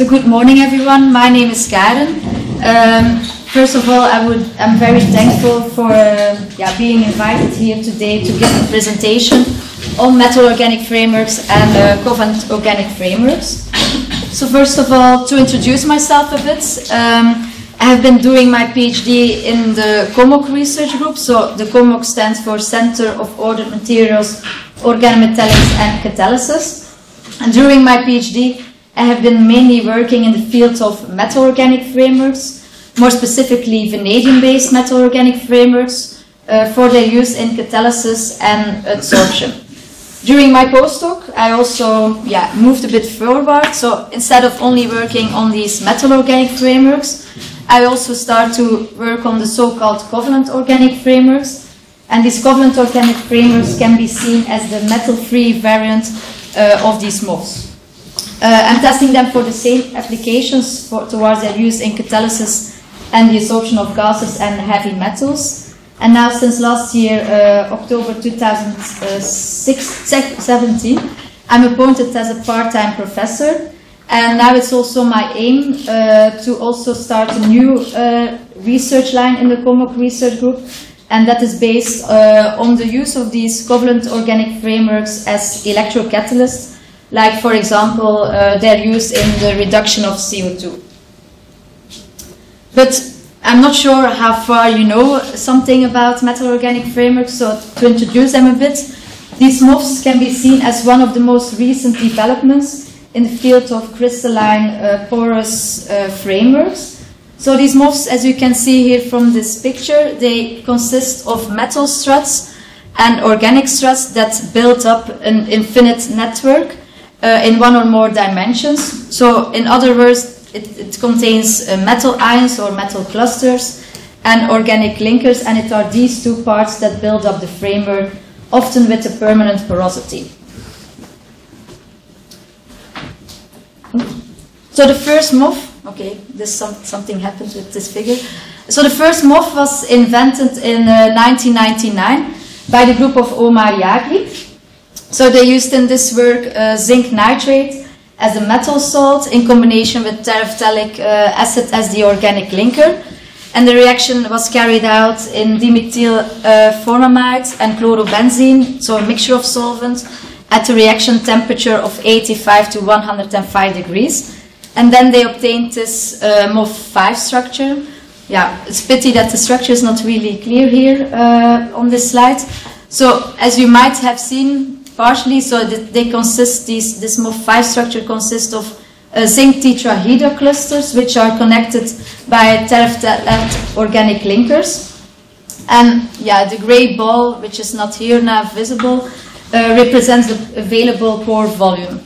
So good morning, everyone. My name is Karen. Um, first of all, I would I'm very thankful for uh, yeah, being invited here today to give a presentation on metal organic frameworks and uh, covalent organic frameworks. So first of all, to introduce myself a bit, um, I have been doing my PhD in the COMOC research group. So the COMOC stands for Center of Ordered Materials, Organometallics and Catalysis. And during my PhD, I have been mainly working in the field of metal organic frameworks, more specifically vanadium-based metal organic frameworks uh, for their use in catalysis and adsorption. During my postdoc, I also yeah, moved a bit forward. So instead of only working on these metal organic frameworks, I also start to work on the so-called covalent organic frameworks. And these covalent organic frameworks can be seen as the metal-free variant uh, of these MOFs. Uh, I'm testing them for the same applications for, towards their use in catalysis and the absorption of gases and heavy metals. And now, since last year, uh, October 2017, I'm appointed as a part-time professor. And now it's also my aim uh, to also start a new uh, research line in the COMOC research group, and that is based uh, on the use of these covalent organic frameworks as electrocatalysts like for example uh, their use in the reduction of CO2. But I'm not sure how far you know something about metal organic frameworks, so to introduce them a bit, these MOFs can be seen as one of the most recent developments in the field of crystalline uh, porous uh, frameworks. So these MOFs, as you can see here from this picture, they consist of metal struts and organic struts that build up an infinite network uh, in one or more dimensions. So, in other words, it, it contains uh, metal ions or metal clusters and organic linkers, and it are these two parts that build up the framework, often with a permanent porosity. So the first MOF, okay, this some, something happened with this figure. So the first MOF was invented in uh, 1999 by the group of Omar Yaghi. So they used in this work uh, zinc nitrate as a metal salt in combination with terephthalic uh, acid as the organic linker. And the reaction was carried out in dimethyl uh, formamide and chlorobenzene, so a mixture of solvents, at a reaction temperature of 85 to 105 degrees. And then they obtained this uh, MOF5 structure. Yeah, it's pity that the structure is not really clear here uh, on this slide. So, as you might have seen, partially so that they consist these this MOF5 structure consists of uh, zinc tetrahedral clusters which are connected by terephthalate organic linkers. And yeah the gray ball which is not here now visible uh, represents the available pore volume.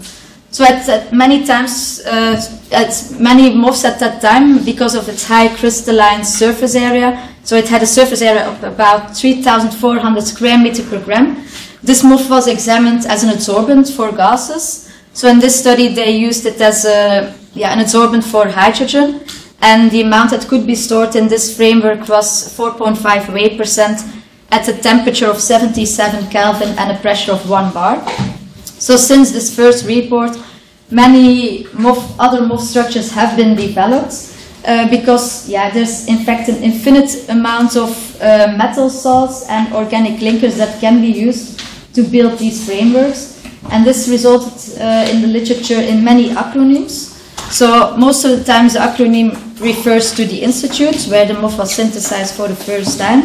So at, at many times uh, at many MOFs at that time because of its high crystalline surface area so it had a surface area of about 3400 square meter per gram this MOF was examined as an adsorbent for gases. So in this study, they used it as a, yeah, an adsorbent for hydrogen, and the amount that could be stored in this framework was 4.5 weight percent at a temperature of 77 Kelvin and a pressure of 1 bar. So since this first report, many MOF, other MOF structures have been developed. Uh, because yeah, there's in fact an infinite amount of uh, metal salts and organic linkers that can be used to build these frameworks. And this resulted uh, in the literature in many acronyms. So most of the times the acronym refers to the institute where the MOF was synthesized for the first time,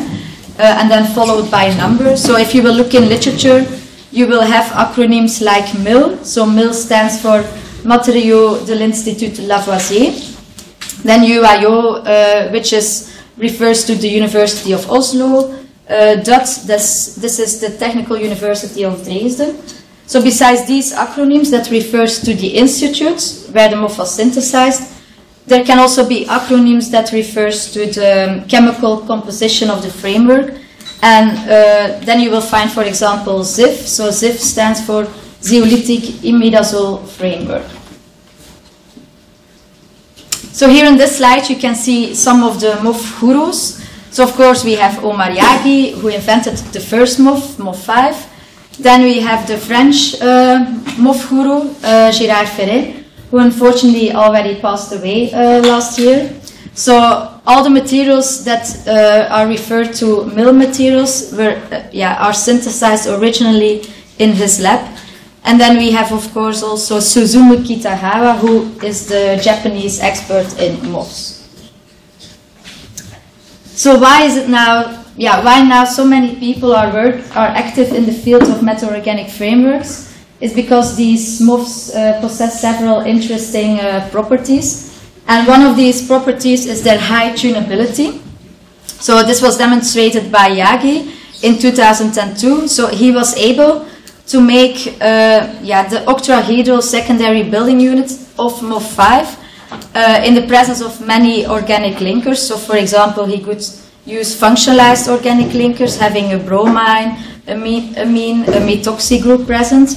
uh, and then followed by a number. So if you will look in literature, you will have acronyms like MIL. So MIL stands for Matériaux de l'Institut Lavoisier. Then UIO, uh, which is refers to the University of Oslo. DUT, this, this is the Technical University of Dresden. So besides these acronyms that refers to the institutes where the MOF was synthesized, there can also be acronyms that refers to the chemical composition of the framework. And uh, then you will find, for example, ZIF. So ZIF stands for Zeolitic Imidazole Framework. So here in this slide you can see some of the MOF gurus. So of course we have Omar Yaghi, who invented the first MOF, MOF 5. Then we have the French uh, MOF guru, uh, Gérard Férey, who unfortunately already passed away uh, last year. So all the materials that uh, are referred to MIL materials were, uh, yeah, are synthesized originally in his lab. And then we have, of course, also Susumu Kitagawa, who is the Japanese expert in MOFs. So why is it now, yeah, why now so many people are, work, are active in the field of metal organic frameworks? Is because these MOFs uh, possess several interesting uh, properties. And one of these properties is their high tunability. So this was demonstrated by Yaghi in 2002. So he was able to make uh, yeah, the octahedral secondary building unit of MOF5 uh, in the presence of many organic linkers. So, for example, he could use functionalized organic linkers having a bromine, amine, a methoxy group present.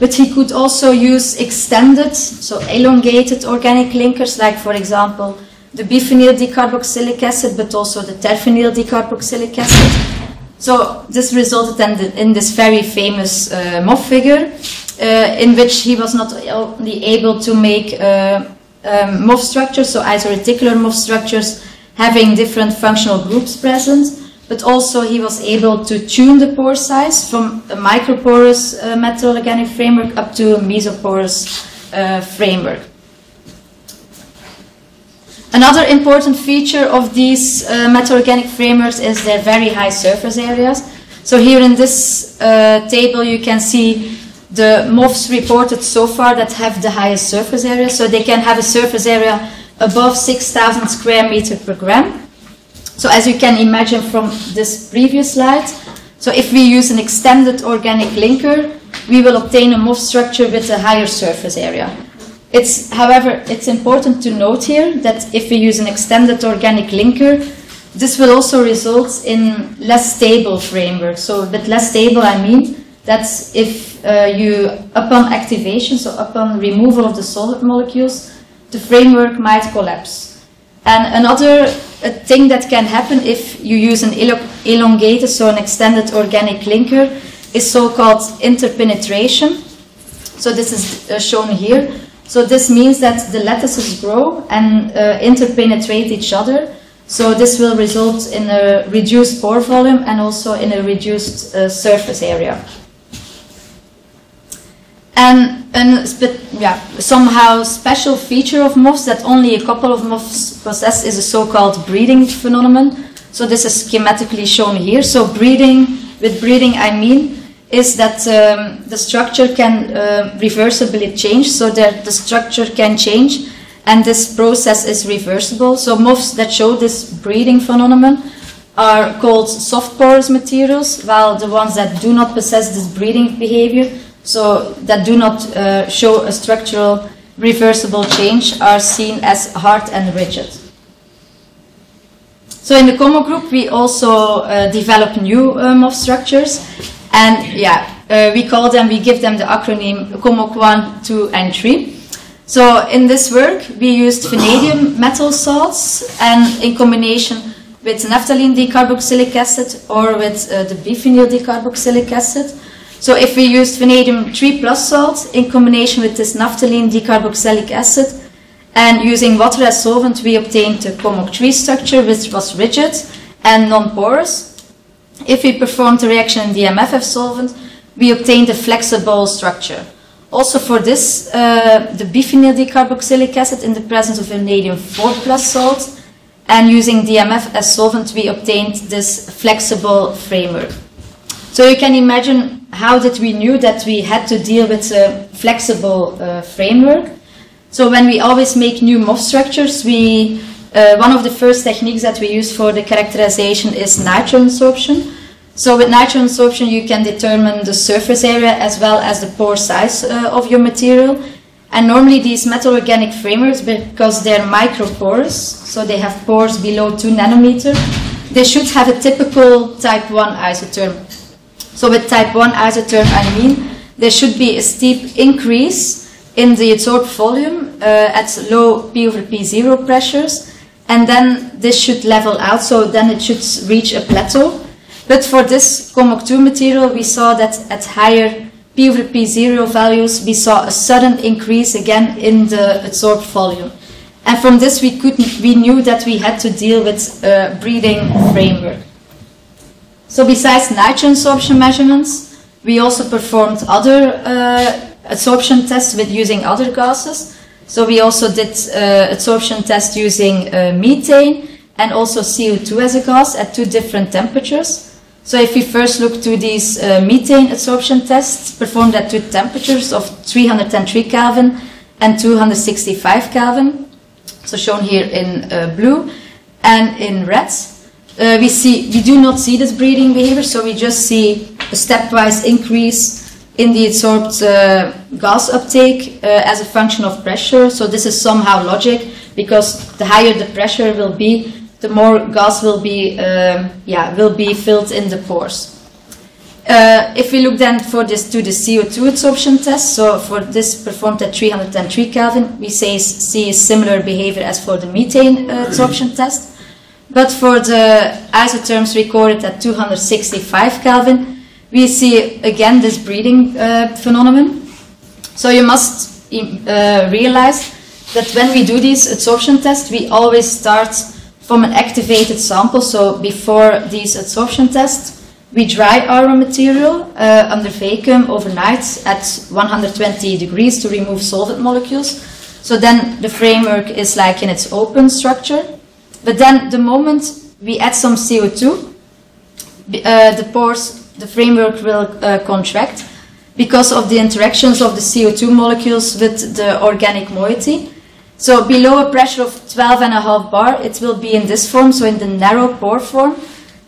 But he could also use extended, so elongated organic linkers, like, for example, the biphenyl dicarboxylic acid, but also the terphenyl dicarboxylic acid. So this resulted in, this very famous uh, MOF figure, uh, in which he was not only able to make uh, um, MOF structures, so isoreticular MOF structures having different functional groups present, but also he was able to tune the pore size from a microporous uh, metal organic framework up to a mesoporous uh, framework. Another important feature of these uh, metal organic frameworks is their very high surface areas. So here in this uh, table you can see the MOFs reported so far that have the highest surface area. So they can have a surface area above 6,000 square meter per gram. So as you can imagine from this previous slide, so if we use an extended organic linker, we will obtain a MOF structure with a higher surface area. It's, however, it's important to note here that if we use an extended organic linker, this will also result in less stable framework. So, with less stable, I mean that if uh, you, upon activation, so upon removal of the solid molecules, the framework might collapse. And another uh, thing that can happen if you use an elongated, so an extended organic linker, is so-called interpenetration. So this is uh, shown here. So this means that the lattices grow and uh, interpenetrate each other. So this will result in a reduced pore volume and also in a reduced uh, surface area. And a yeah, somehow special feature of MOFs that only a couple of MOFs possess is a so-called breathing phenomenon. So this is schematically shown here. So breathing, with breathing I mean is that um, the structure can uh, reversibly change, so that the structure can change, and this process is reversible. So MOFs that show this breathing phenomenon are called soft porous materials, while the ones that do not possess this breathing behavior, so that do not uh, show a structural reversible change, are seen as hard and rigid. So in the COMOC group, we also uh, develop new uh, MOF structures, and yeah, uh, we call them, we give them the acronym COMOC 1, 2, and 3. So in this work, we used vanadium metal salts and in combination with naphthalene dicarboxylic acid or with uh, the biphenyl dicarboxylic acid. So if we used vanadium 3 plus salt in combination with this naphthalene dicarboxylic acid and using water as solvent, we obtained the COMOC 3 structure, which was rigid and non-porous. If we performed the reaction in DMFF solvent, we obtained a flexible structure. Also for this, uh, the biphenyl dicarboxylic acid in the presence of vanadium 4 plus salt, and using DMF as solvent, we obtained this flexible framework. So you can imagine how did we knew that we had to deal with a flexible uh, framework. So when we always make new MOF structures, we uh, one of the first techniques that we use for the characterization is nitrogen sorption. So with nitrogen sorption, you can determine the surface area as well as the pore size uh, of your material. And normally these metal organic frameworks, because they're microporous, so they have pores below 2 nanometer, they should have a typical type 1 isotherm. So with type 1 isotherm, I mean there should be a steep increase in the adsorbed volume uh, at low P over P0 pressures and then this should level out, so then it should reach a plateau. But for this COMOC2 material, we saw that at higher P over P0 values, we saw a sudden increase again in the adsorbed volume. And from this, we, could, we knew that we had to deal with a breathing framework. So besides nitrogen absorption measurements, we also performed other uh, absorption tests with using other gases. So we also did uh, absorption tests using uh, methane and also CO2 as a gas at two different temperatures. So if we first look to these uh, methane absorption tests performed at two temperatures of 303 Kelvin and 265 Kelvin, so shown here in uh, blue and in red, uh, we see we do not see this breathing behavior, so we just see a stepwise increase in the adsorbed uh, gas uptake uh, as a function of pressure. So this is somehow logic because the higher the pressure will be, the more gas will be, um, yeah, will be filled in the pores. Uh, if we look then for this to the CO2 absorption test, so for this performed at 303 Kelvin, we say, see a similar behavior as for the methane uh, absorption test. But for the isotherms recorded at 265 Kelvin, we see again this breathing uh, phenomenon. So you must uh, realize that when we do these adsorption tests, we always start from an activated sample. So before these adsorption tests, we dry our material uh, under vacuum overnight at 120 degrees to remove solvent molecules. So then the framework is like in its open structure. But then the moment we add some CO2, uh, the pores the framework will uh, contract because of the interactions of the CO2 molecules with the organic moiety. So below a pressure of 12 and a half bar, it will be in this form, so in the narrow pore form.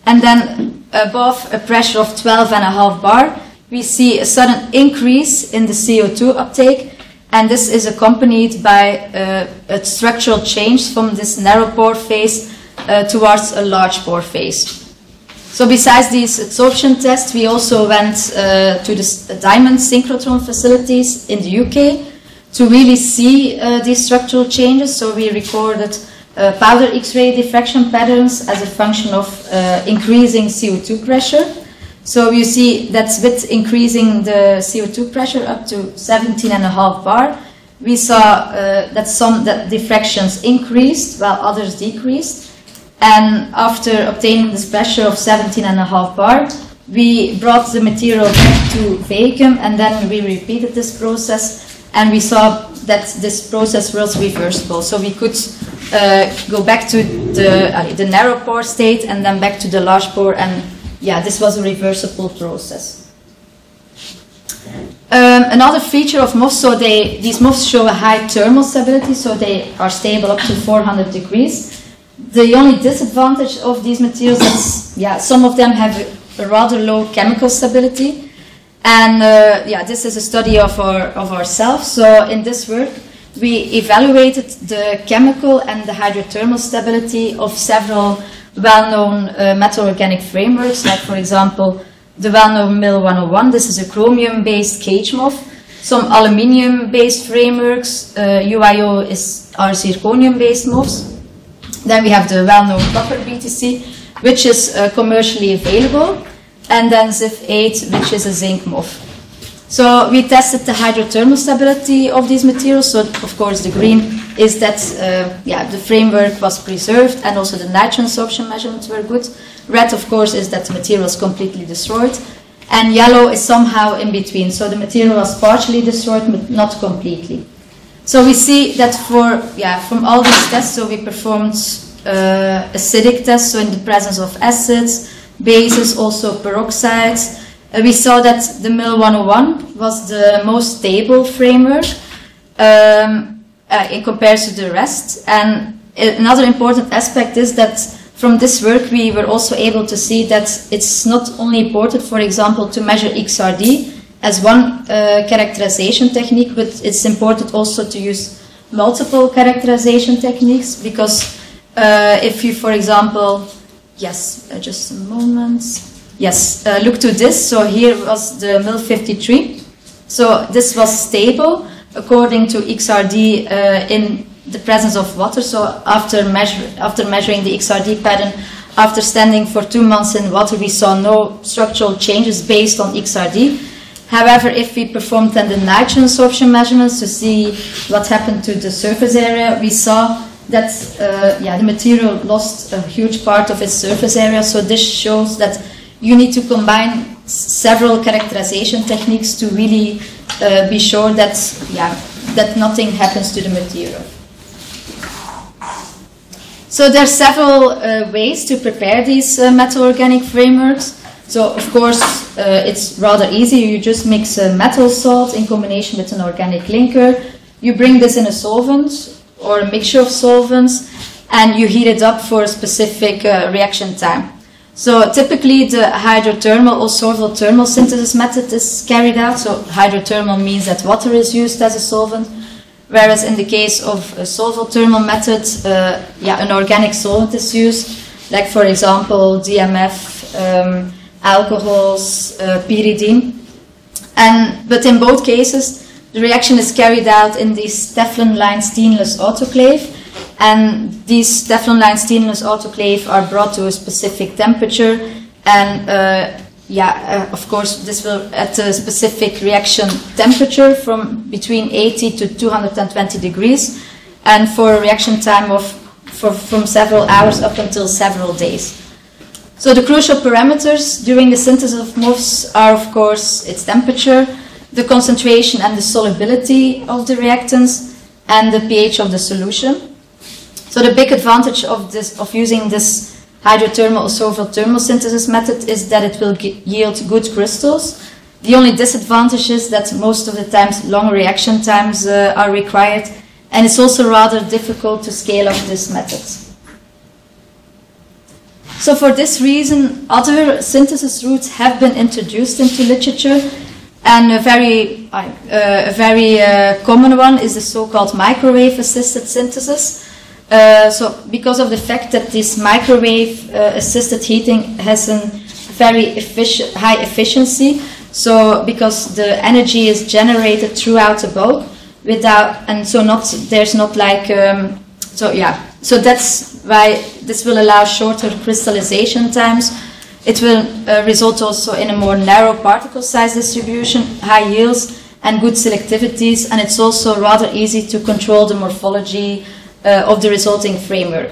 And then above a pressure of 12 and a half bar, we see a sudden increase in the CO2 uptake. And this is accompanied by uh, a structural change from this narrow pore phase uh, towards a large pore phase. So besides these absorption tests, we also went uh, to the diamond synchrotron facilities in the UK to really see uh, these structural changes. So we recorded uh, powder X-ray diffraction patterns as a function of uh, increasing CO2 pressure. So you see that with increasing the CO2 pressure up to 17.5 bar, we saw uh, that some that diffractions increased while others decreased. And after obtaining this pressure of 17.5 bar, we brought the material back to vacuum and then we repeated this process and we saw that this process was reversible. So we could uh, go back to the, uh, the narrow pore state and then back to the large pore and yeah, this was a reversible process. Um, another feature of MOFs, so they, these MOFs show a high thermal stability, so they are stable up to 400 degrees the only disadvantage of these materials is, yeah, some of them have a rather low chemical stability. And uh, yeah, this is a study of, our, of ourselves. So in this work, we evaluated the chemical and the hydrothermal stability of several well-known uh, metal organic frameworks, like for example, the well-known MIL 101. This is a chromium-based cage MOF. Some aluminium-based frameworks, uh, UIO is our zirconium-based MOFs. Then we have the well-known copper BTC, which is uh, commercially available, and then ZIF8, which is a zinc MOF. So we tested the hydrothermal stability of these materials. So of course the green is that uh, yeah the framework was preserved and also the nitrogen absorption measurements were good. Red of course is that the material was completely destroyed, and yellow is somehow in between. So the material was partially destroyed but not completely. So we see that for, yeah, from all these tests, so we performed uh, acidic tests, so in the presence of acids, bases, also peroxides. Uh, we saw that the MIL 101 was the most stable framework um, uh, in comparison to the rest. And another important aspect is that from this work we were also able to see that it's not only important, for example, to measure XRD, as one uh, characterization technique, but it's important also to use multiple characterization techniques because uh, if you, for example, yes, uh, just a moment, yes, uh, look to this. So here was the MIL 53. So this was stable according to XRD uh, in the presence of water. So after, measure, after measuring the XRD pattern, after standing for two months in water, we saw no structural changes based on XRD. However, if we performed then the nitrogen absorption measurements to see what happened to the surface area, we saw that uh, yeah, the material lost a huge part of its surface area. So this shows that you need to combine several characterization techniques to really uh, be sure that yeah, that nothing happens to the material. So there are several uh, ways to prepare these uh, metal organic frameworks. So of course uh, it's rather easy. You just mix a metal salt in combination with an organic linker. You bring this in a solvent or a mixture of solvents, and you heat it up for a specific uh, reaction time. So typically the hydrothermal or solvent thermal synthesis method is carried out. So hydrothermal means that water is used as a solvent, whereas in the case of a thermal method, uh, yeah, an organic solvent is used, like for example DMF, um, alcohols, uh, pyridine. And but in both cases, the reaction is carried out in this Teflon lined stainless autoclave, and these Teflon lined stainless autoclave are brought to a specific temperature, and uh, yeah, uh, of course, this will at a specific reaction temperature from between 80 to 220 degrees, and for a reaction time of for, from several hours up until several days. So the crucial parameters during the synthesis of MOFs are, of course, its temperature, the concentration and the solubility of the reactants, and the pH of the solution. So the big advantage of this of using this hydrothermal or solvent thermal synthesis method is that it will yield good crystals. The only disadvantage is that most of the times long reaction times uh, are required, and it's also rather difficult to scale up this method. So for this reason, other synthesis routes have been introduced into literature, and a very, uh, a very uh, common one is the so-called microwave-assisted synthesis. Uh, so because of the fact that this microwave-assisted heating has a very efficient, high efficiency, so because the energy is generated throughout the bulb, without, and so not there's not like, um, so yeah, so that's why this will allow shorter crystallization times. It will uh, result also in a more narrow particle size distribution, high yields, and good selectivities, and it's also rather easy to control the morphology uh, of the resulting framework.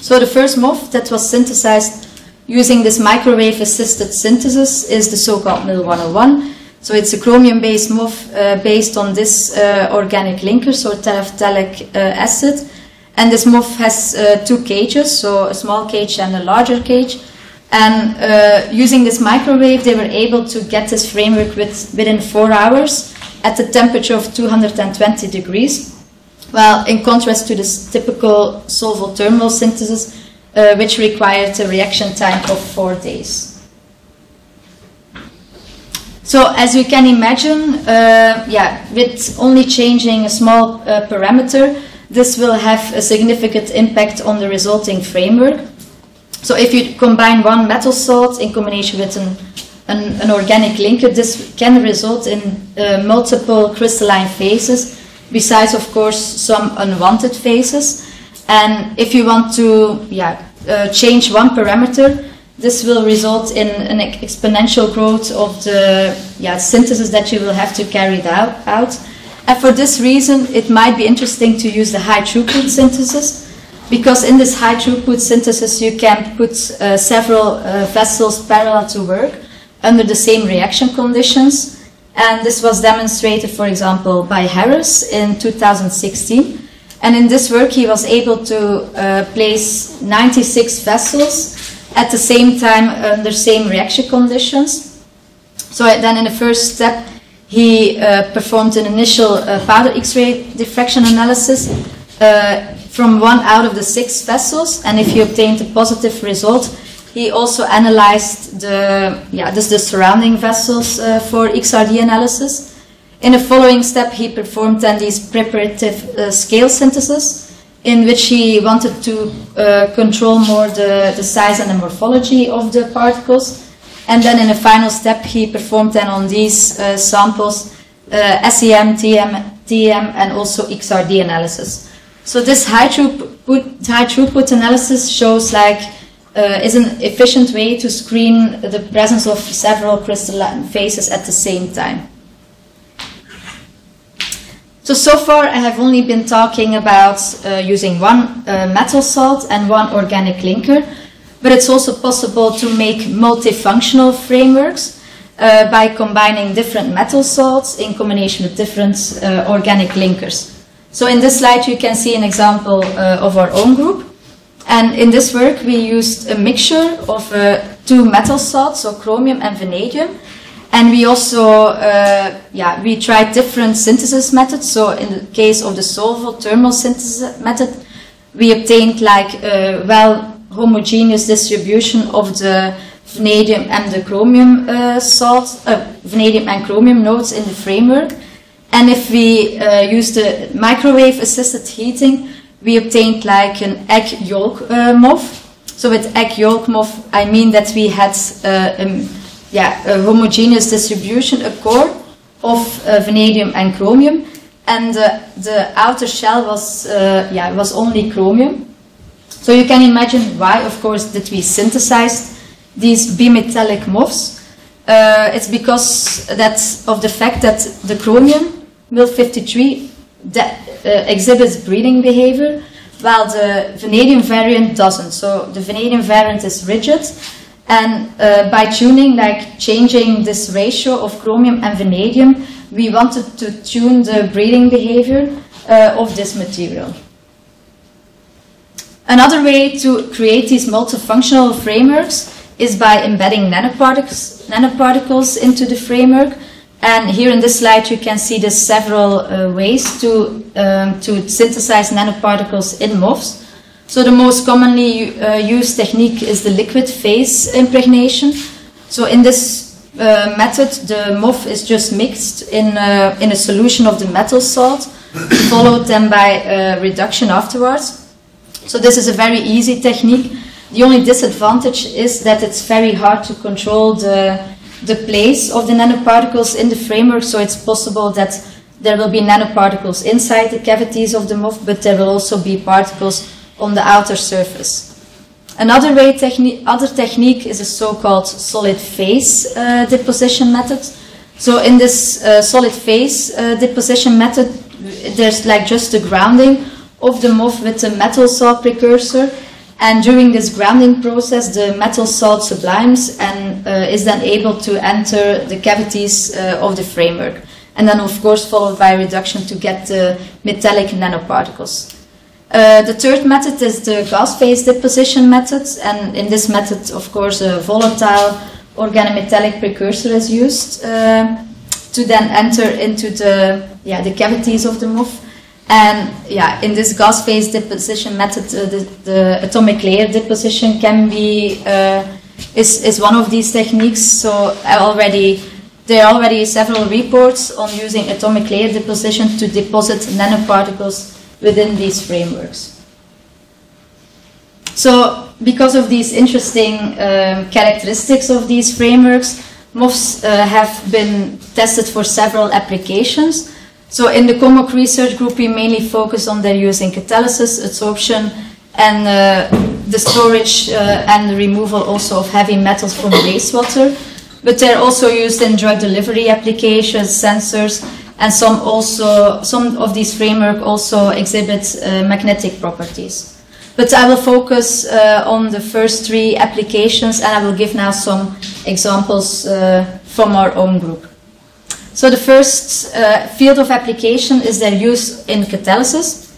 So the first MOF that was synthesized using this microwave-assisted synthesis is the so-called MIL 101. So it's a chromium-based MOF uh, based on this uh, organic linker, so terephthalic uh, acid. And this MOF has uh, two cages, so a small cage and a larger cage. And uh, using this microwave, they were able to get this framework with, within four hours at a temperature of 220 degrees. Well, in contrast to this typical solvothermal synthesis, uh, which required a reaction time of four days. So as you can imagine, uh, yeah, with only changing a small uh, parameter, this will have a significant impact on the resulting framework. So if you combine one metal salt in combination with an, an, an organic linker, this can result in uh, multiple crystalline phases, besides, of course, some unwanted phases. And if you want to yeah, uh, change one parameter, this will result in an exponential growth of the yeah, synthesis that you will have to carry out, out. And for this reason, it might be interesting to use the high throughput synthesis because in this high throughput synthesis you can put uh, several uh, vessels parallel to work under the same reaction conditions. And this was demonstrated, for example, by Harris in 2016. And in this work, he was able to uh, place 96 vessels at the same time under same reaction conditions. So then, in the first step, he uh, performed an initial uh, powder X-ray diffraction analysis uh, from one out of the six vessels, and if he obtained a positive result, he also analyzed the, yeah, this, the surrounding vessels uh, for XRD analysis. In the following step, he performed then these preparative uh, scale synthesis, in which he wanted to uh, control more the, the size and the morphology of the particles. And then in the final step, he performed then on these uh, samples uh, SEM, TM, TM, and also XRD analysis. So this high throughput, high throughput analysis shows like uh, is an efficient way to screen the presence of several crystalline phases at the same time. So, so far I have only been talking about uh, using one uh, metal salt and one organic linker, but it's also possible to make multifunctional frameworks uh, by combining different metal salts in combination with different uh, organic linkers. So in this slide you can see an example uh, of our own group. And in this work we used a mixture of uh, two metal salts, so chromium and vanadium, and we also, uh, yeah, we tried different synthesis methods. So in the case of the solvothermal synthesis method, we obtained like a well homogeneous distribution of the vanadium and the chromium uh, salt, uh, vanadium and chromium nodes in the framework. And if we uh, use the microwave assisted heating, we obtained like an egg yolk uh, MOF. So with egg yolk MOF, I mean that we had uh, a yeah, a homogeneous distribution, a core of uh, vanadium and chromium, and uh, the outer shell was uh, yeah was only chromium. So you can imagine why, of course, that we synthesized these bimetallic MOFs. Uh, it's because that of the fact that the chromium MIL53 that, uh, exhibits breathing behavior, while the vanadium variant doesn't. So the vanadium variant is rigid, and uh, by tuning, like changing this ratio of chromium and vanadium, we wanted to tune the breathing behavior uh, of this material. Another way to create these multifunctional frameworks is by embedding nanoparticles, nanoparticles into the framework. And here in this slide, you can see the several uh, ways to, um, to synthesize nanoparticles in MOFs. So the most commonly uh, used technique is the liquid phase impregnation. So in this uh, method, the MOF is just mixed in, uh, in a solution of the metal salt, followed then by uh, reduction afterwards. So this is a very easy technique. The only disadvantage is that it's very hard to control the, the place of the nanoparticles in the framework. So it's possible that there will be nanoparticles inside the cavities of the MOF, but there will also be particles on the outer surface. Another way techni other technique is a so-called solid phase uh, deposition method. So in this uh, solid phase uh, deposition method, there's like just the grounding of the MOF with a metal salt precursor. And during this grounding process, the metal salt sublimes and uh, is then able to enter the cavities uh, of the framework. And then, of course, followed by reduction to get the metallic nanoparticles. Uh, the third method is the gas phase deposition method, and in this method, of course, a volatile organometallic precursor is used uh, to then enter into the yeah the cavities of the MOF. And yeah, in this gas phase deposition method, uh, the, the, atomic layer deposition can be uh, is is one of these techniques. So I already there are already several reports on using atomic layer deposition to deposit nanoparticles within these frameworks. So, because of these interesting um, characteristics of these frameworks, MOFs uh, have been tested for several applications. So, in the COMOC research group, we mainly focus on their use in catalysis, adsorption, and uh, the storage uh, and the removal also of heavy metals from wastewater. But they're also used in drug delivery applications, sensors, and some also some of these framework also exhibit uh, magnetic properties. But I will focus uh, on the first three applications, and I will give now some examples uh, from our own group. So the first uh, field of application is their use in catalysis.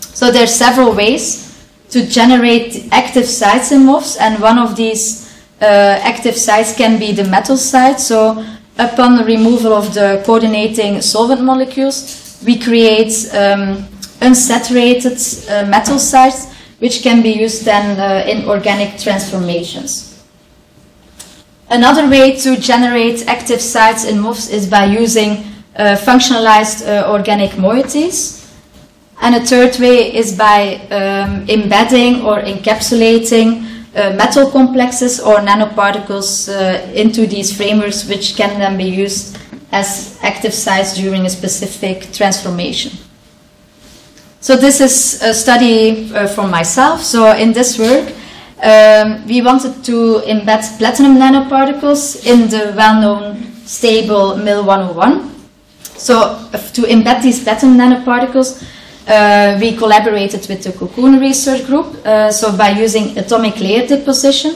So there are several ways to generate active sites in MOFs, and one of these uh, active sites can be the metal site. So upon the removal of the coordinating solvent molecules, we create um, unsaturated uh, metal sites which can be used then uh, in organic transformations. Another way to generate active sites in MOFs is by using uh, functionalized uh, organic moieties. And a third way is by um, embedding or encapsulating uh, metal complexes or nanoparticles uh, into these frameworks, which can then be used as active sites during a specific transformation. So this is a study uh, from myself. So in this work, um, we wanted to embed platinum nanoparticles in the well-known stable MIL101. So to embed these platinum nanoparticles, uh, we collaborated with the Cocoon Research Group. Uh, so by using atomic layer deposition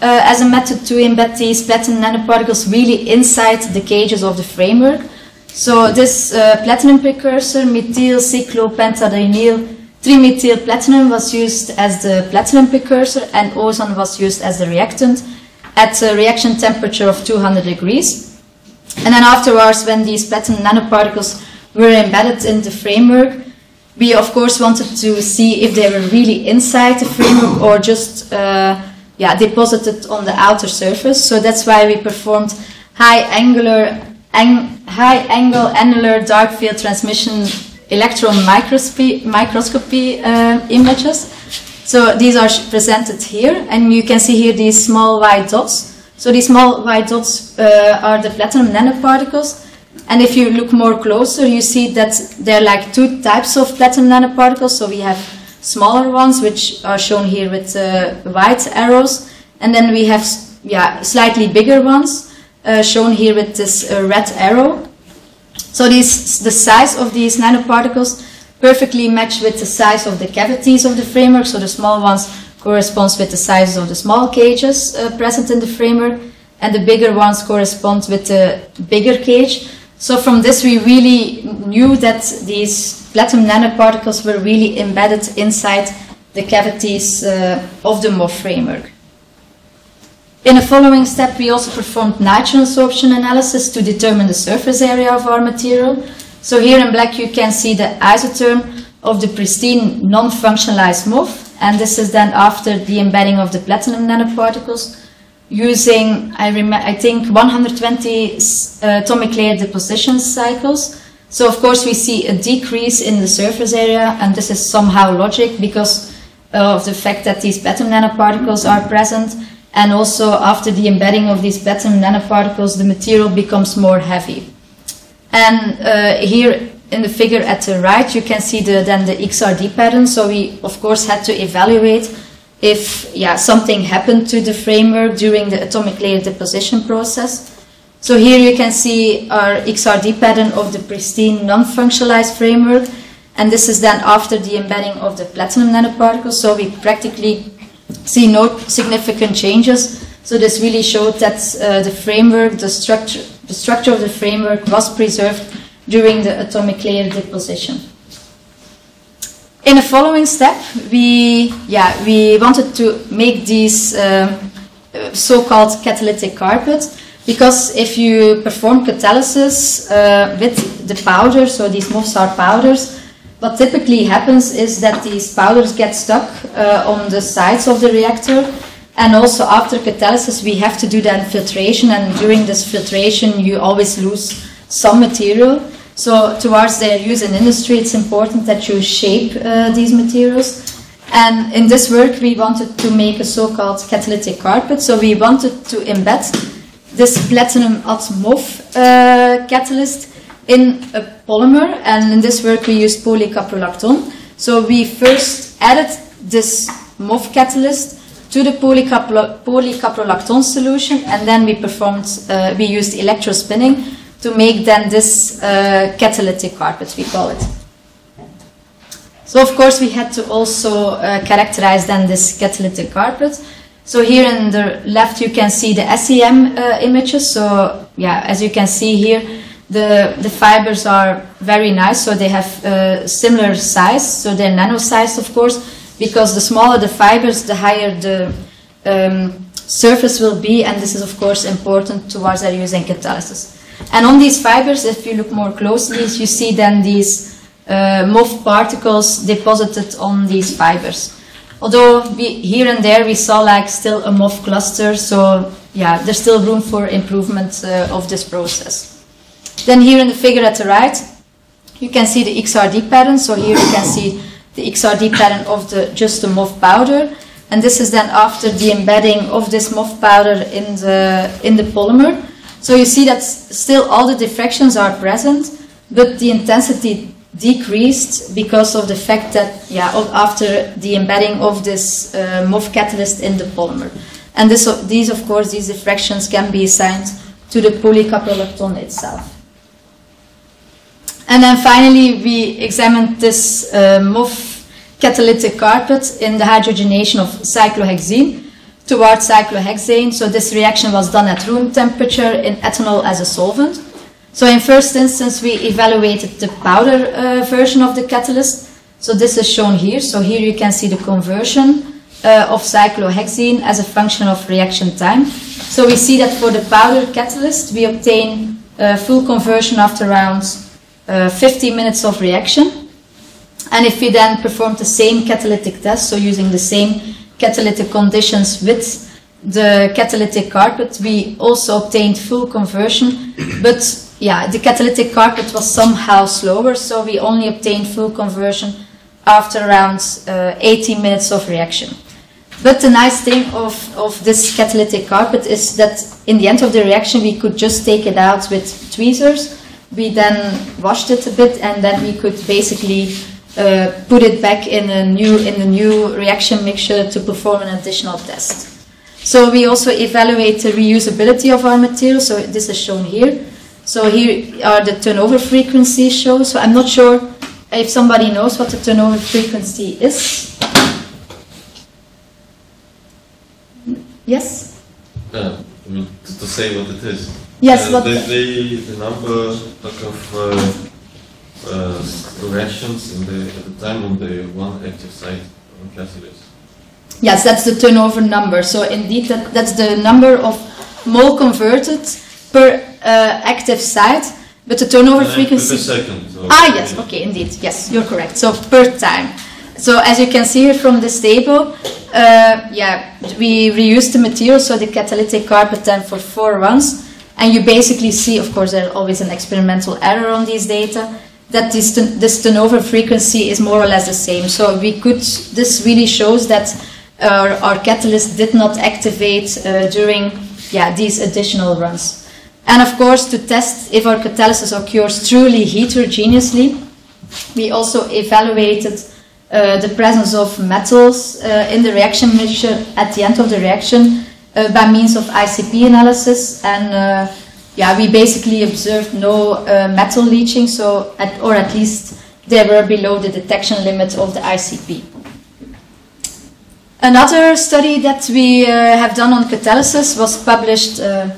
uh, as a method to embed these platinum nanoparticles really inside the cages of the framework. So this uh, platinum precursor, methyl cyclopentadienyl 3-methyl platinum was used as the platinum precursor and ozone was used as the reactant at a reaction temperature of 200 degrees. And then afterwards, when these platinum nanoparticles were embedded in the framework, we of course wanted to see if they were really inside the framework or just uh, yeah, deposited on the outer surface. So that's why we performed high angular, ang high angle annular dark field transmission electron microscopy, microscopy uh, images. So these are presented here, and you can see here these small white dots. So these small white dots uh, are the platinum nanoparticles. And if you look more closer, you see that there are like two types of platinum nanoparticles. So we have smaller ones, which are shown here with uh, white arrows. And then we have yeah, slightly bigger ones, uh, shown here with this uh, red arrow. So these, the size of these nanoparticles perfectly match with the size of the cavities of the framework. So the small ones corresponds with the size of the small cages uh, present in the framework, and the bigger ones correspond with the bigger cage. So from this, we really knew that these platinum nanoparticles were really embedded inside the cavities uh, of the MOF framework. In a following step, we also performed nitrogen absorption analysis to determine the surface area of our material. So here in black, you can see the isotherm of the pristine non-functionalized MOF, and this is then after the embedding of the platinum nanoparticles using, I, I think, 120 uh, atomic layer deposition cycles. So of course we see a decrease in the surface area, and this is somehow logic because of the fact that these platinum nanoparticles are present and also after the embedding of these platinum nanoparticles, the material becomes more heavy. And uh, here in the figure at the right, you can see the, then the XRD pattern. So we, of course, had to evaluate if yeah, something happened to the framework during the atomic layer deposition process. So here you can see our XRD pattern of the pristine non-functionalized framework. And this is then after the embedding of the platinum nanoparticles. So we practically see no significant changes. So this really showed that uh, the framework, the structure, the structure of the framework was preserved during the atomic layer deposition. In the following step, we, yeah, we wanted to make these um, so-called catalytic carpets because if you perform catalysis uh, with the powder, so these MOFs powders, what typically happens is that these powders get stuck uh, on the sides of the reactor and also after catalysis we have to do then filtration and during this filtration you always lose some material. So towards their use in industry it's important that you shape uh, these materials. And in this work we wanted to make a so-called catalytic carpet. So we wanted to embed this platinum atmov uh, catalyst in a polymer, and in this work we used polycaprolactone. So we first added this MOF catalyst to the polycaprolactone solution, and then we performed, uh, we used electrospinning to make then this uh, catalytic carpet, we call it. So of course we had to also uh, characterize then this catalytic carpet. So here in the left you can see the SEM uh, images. So yeah, as you can see here, the, the fibers are very nice, so they have uh, similar size, so they're nano sized, of course, because the smaller the fibers, the higher the um, surface will be, and this is, of course, important towards our using catalysis. And on these fibers, if you look more closely, you see then these uh, MOF particles deposited on these fibers. Although we, here and there we saw like still a MOF cluster, so yeah, there's still room for improvement uh, of this process. Then here in the figure at the right, you can see the XRD pattern. So here you can see the XRD pattern of the just the MOF powder. And this is then after the embedding of this MOF powder in the, in the polymer. So you see that still all the diffractions are present, but the intensity decreased because of the fact that, yeah, after the embedding of this uh, MOF catalyst in the polymer. And this, these, of course, these diffractions can be assigned to the polycaprolactone itself. And then finally, we examined this uh, MOF catalytic carpet in the hydrogenation of cyclohexene towards cyclohexane. So this reaction was done at room temperature in ethanol as a solvent. So in first instance, we evaluated the powder uh, version of the catalyst. So this is shown here. So here you can see the conversion uh, of cyclohexene as a function of reaction time. So we see that for the powder catalyst, we obtain uh, full conversion after around uh, 50 minutes of reaction. And if we then perform the same catalytic test, so using the same catalytic conditions with the catalytic carpet, we also obtained full conversion, but yeah, the catalytic carpet was somehow slower, so we only obtained full conversion after around uh, 18 minutes of reaction. But the nice thing of, of this catalytic carpet is that in the end of the reaction we could just take it out with tweezers. We then washed it a bit and then we could basically uh, put it back in a new in the new reaction mixture to perform an additional test. So we also evaluate the reusability of our material. So this is shown here. So here are the turnover frequency shows. So I'm not sure if somebody knows what the turnover frequency is. Yes? Yeah, I mean, to, to say what it is. Yes, uh, what the, the, the, number of uh, uh, reactions in the, at the time on the one active site on catalyst. Yes, that's the turnover number. So indeed, that, that's the number of mole converted per uh, active site, but the turnover Uh, frequency. Per second. so- Ah, yes, okay, indeed. Yes, you're correct. So per time. So as you can see here from this table, uh, yeah, we reuse the material, so the catalytic carpet then for four runs. And you basically see, of course, there's always an experimental error on these data, that this, this turnover frequency is more or less the same. So we could, this really shows that our, our catalyst did not activate uh, during yeah, these additional runs. And of course, to test if our catalysis occurs truly heterogeneously, we also evaluated uh, the presence of metals uh, in the reaction mixture at the end of the reaction uh, by means of ICP analysis. And uh, yeah, we basically observed no uh, metal leaching, so at, or at least they were below the detection limit of the ICP. Another study that we uh, have done on catalysis was published uh,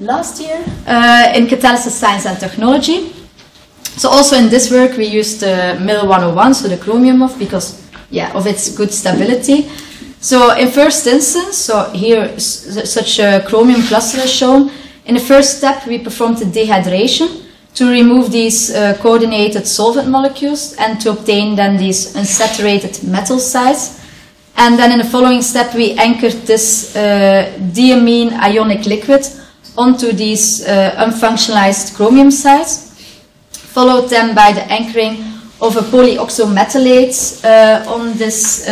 last year uh, in Catalysis Science and Technology. So also in this work we used the MIL 101, so the chromium of because yeah of its good stability. So in first instance, so here such a chromium cluster is shown. In the first step we performed the dehydration to remove these uh, coordinated solvent molecules and to obtain then these unsaturated metal sites. And then in the following step, we anchored this uh, diamine ionic liquid onto these uh, unfunctionalized chromium sites, followed then by the anchoring of a polyoxometallate uh, on this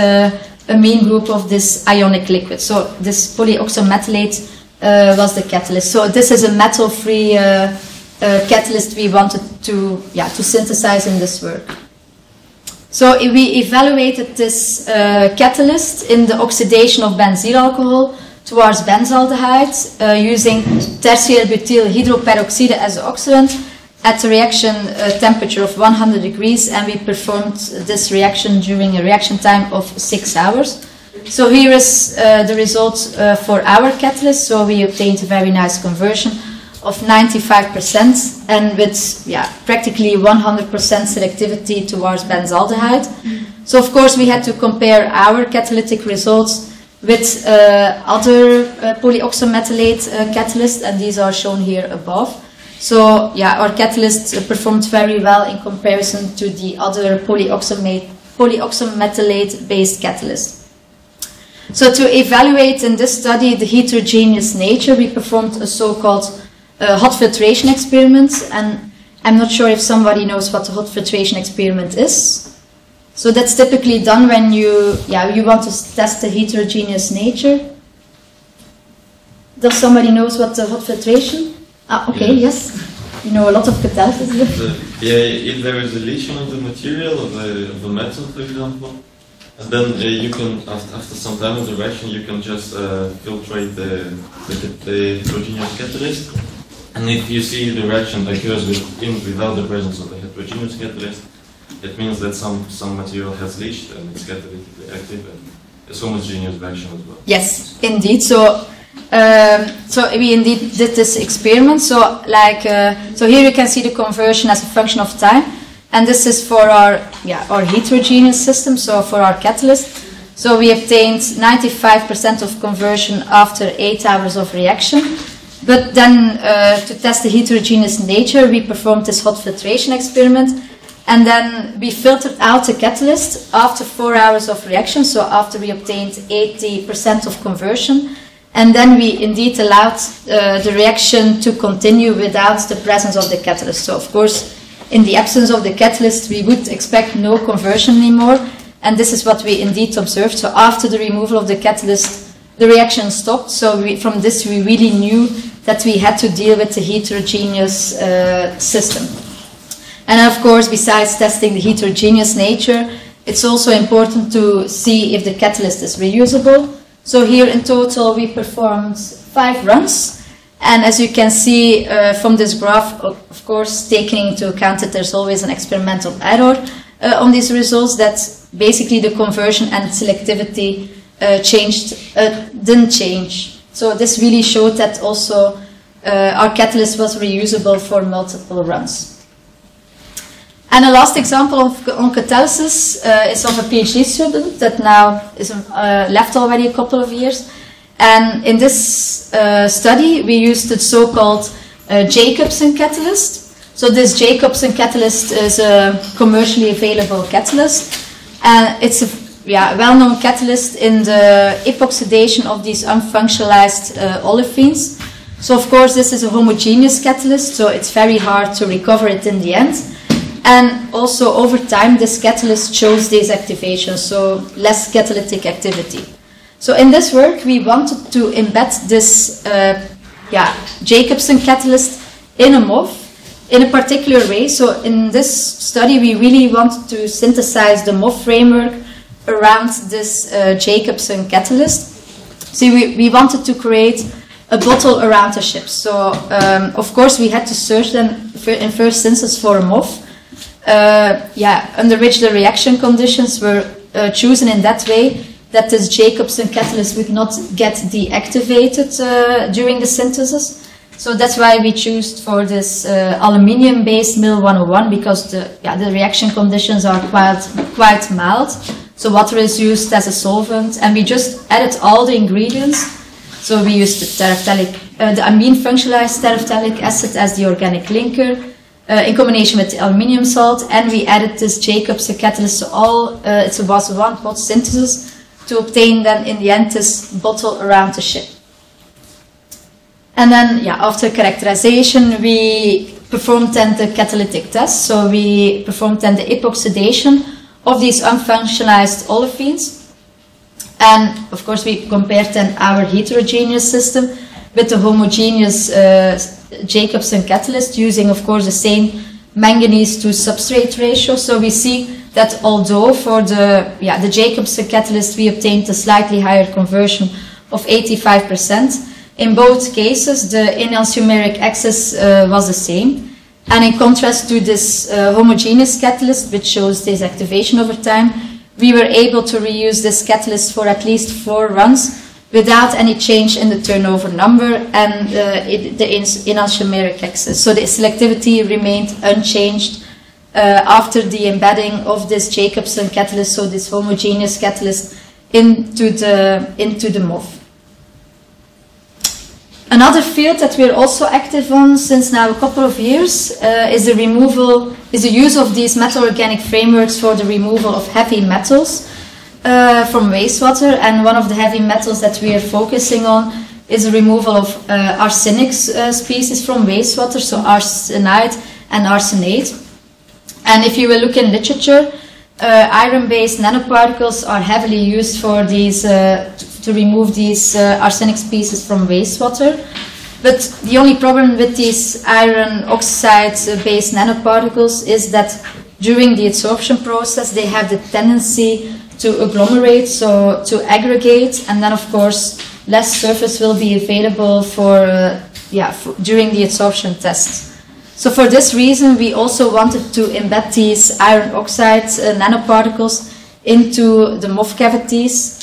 uh, amine group of this ionic liquid. So this polyoxometallate uh, was the catalyst. So this is a metal-free uh, uh, catalyst we wanted to, yeah, to synthesize in this work. So we evaluated this uh, catalyst in the oxidation of benzyl alcohol towards benzaldehyde uh, using tertiary butyl hydroperoxide as oxidant at a reaction uh, temperature of 100 degrees and we performed this reaction during a reaction time of 6 hours. So here is uh, the result uh, for our catalyst. So we obtained a very nice conversion of 95% and with yeah, practically 100% selectivity towards benzaldehyde. So of course we had to compare our catalytic results with uh, other uh, polyoxometallate catalysts and these are shown here above. So yeah, our catalyst performed very well in comparison to the other polyoxomate, polyoxometallate based catalysts. So to evaluate in this study the heterogeneous nature, we performed a so-called uh, hot filtration experiment, and I'm not sure if somebody knows what a hot filtration experiment is. So that's typically done when you, yeah, you want to test the heterogeneous nature. Does somebody knows what the hot filtration? Ah, okay, yes. you know a lot of catalysis. The, yeah, if there is a lesion of the material, of the, of the metal, for example, and then uh, you can, after, after some time of the reaction, you can just uh, filtrate the, the, the heterogeneous catalyst. And if you see the reaction occurs with, in, without the presence of the heterogeneous catalyst, it means that some, some material has leached and it's catalytically active and it's homogeneous reaction as well. Yes, indeed. So, um, so we indeed did this experiment. So, like, uh, so here you can see the conversion as a function of time, and this is for our yeah our heterogeneous system. So for our catalyst, so we obtained 95% of conversion after eight hours of reaction. But then, uh, to test the heterogeneous nature, we performed this hot filtration experiment, and then we filtered out the catalyst after four hours of reaction. So after we obtained 80% of conversion. And then we indeed allowed uh, the reaction to continue without the presence of the catalyst. So, of course, in the absence of the catalyst, we would expect no conversion anymore. And this is what we indeed observed. So, after the removal of the catalyst, the reaction stopped. So, we, from this, we really knew that we had to deal with the heterogeneous uh, system. And of course, besides testing the heterogeneous nature, it's also important to see if the catalyst is reusable. So here in total we performed five runs. And as you can see uh, from this graph, of course, taking into account that there's always an experimental error uh, on these results, that basically the conversion and selectivity uh, changed, uh, didn't change. So this really showed that also uh, our catalyst was reusable for multiple runs. And a last example of on catalysis uh, is of a PhD student that now is uh, left already a couple of years. And in this uh, study, we used the so-called uh, Jacobsen catalyst. So this Jacobsen catalyst is a commercially available catalyst, and it's a yeah, well-known catalyst in the epoxidation of these unfunctionalized uh, olefins. So of course, this is a homogeneous catalyst, so it's very hard to recover it in the end. And also over time, this catalyst shows these activations, so less catalytic activity. So in this work, we wanted to embed this uh, yeah, Jacobsen catalyst in a MOF in a particular way. So in this study, we really wanted to synthesize the MOF framework around this uh, Jacobsen catalyst. So we, we wanted to create a bottle around the ship. So um, of course, we had to search then in first instance for a MOF uh, yeah, under which the reaction conditions were uh, chosen in that way that this Jacobsen catalyst would not get deactivated uh, during the synthesis. So that's why we chose for this uh, aluminium-based MIL 101 because the, yeah, the reaction conditions are quite, quite mild. So water is used as a solvent and we just added all the ingredients. So we used the terephthalic, uh, the amine functionalized terephthalic acid as the organic linker uh, in combination with the aluminium salt, and we added this Jacobs catalyst. So all uh, it was one pot synthesis to obtain then in the end this bottle around the ship. And then, yeah, after characterization, we performed then the catalytic test. So we performed then the epoxidation of these unfunctionalized olefins. And of course, we compared then our heterogeneous system with the homogeneous uh, Jacobsen catalyst using, of course, the same manganese to substrate ratio. So we see that although for the, yeah, the Jacobsen catalyst we obtained a slightly higher conversion of 85%, in both cases the enantiomeric excess uh, was the same. And in contrast to this uh, homogeneous catalyst, which shows desactivation over time, we were able to reuse this catalyst for at least four runs without any change in the turnover number and uh, it, the enantiomeric excess. So the selectivity remained unchanged uh, after the embedding of this Jacobsen catalyst, so this homogeneous catalyst, into the, into the MOF. Another field that we're also active on since now a couple of years uh, is the removal, is the use of these metal organic frameworks for the removal of heavy metals uh, from wastewater, and one of the heavy metals that we are focusing on is the removal of uh, arsenic uh, species from wastewater, so arsenite and arsenate. And if you will look in literature, uh, iron-based nanoparticles are heavily used for these uh, to remove these arsenic species from wastewater. But the only problem with these iron oxide-based nanoparticles is that during the adsorption process, they have the tendency to agglomerate, so to aggregate, and then of course less surface will be available for, uh, yeah, for, during the adsorption test. So for this reason, we also wanted to embed these iron oxide uh, nanoparticles into the MOF cavities.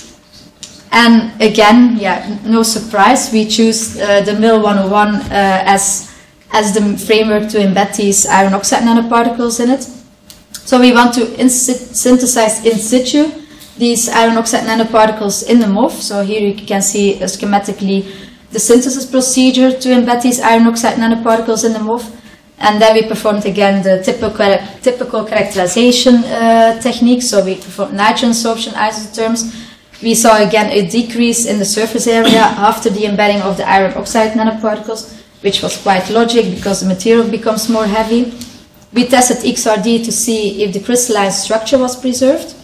And again, yeah, no surprise, we choose uh, the MIL 101 uh, as, as the framework to embed these iron oxide nanoparticles in it. So we want to in synthesize in situ these iron oxide nanoparticles in the MOF. So here you can see uh, schematically the synthesis procedure to embed these iron oxide nanoparticles in the MOF. And then we performed again the typical, typical characterization uh, technique. So we performed nitrogen absorption isotherms. We saw again a decrease in the surface area after the embedding of the iron oxide nanoparticles, which was quite logic because the material becomes more heavy. We tested XRD to see if the crystalline structure was preserved.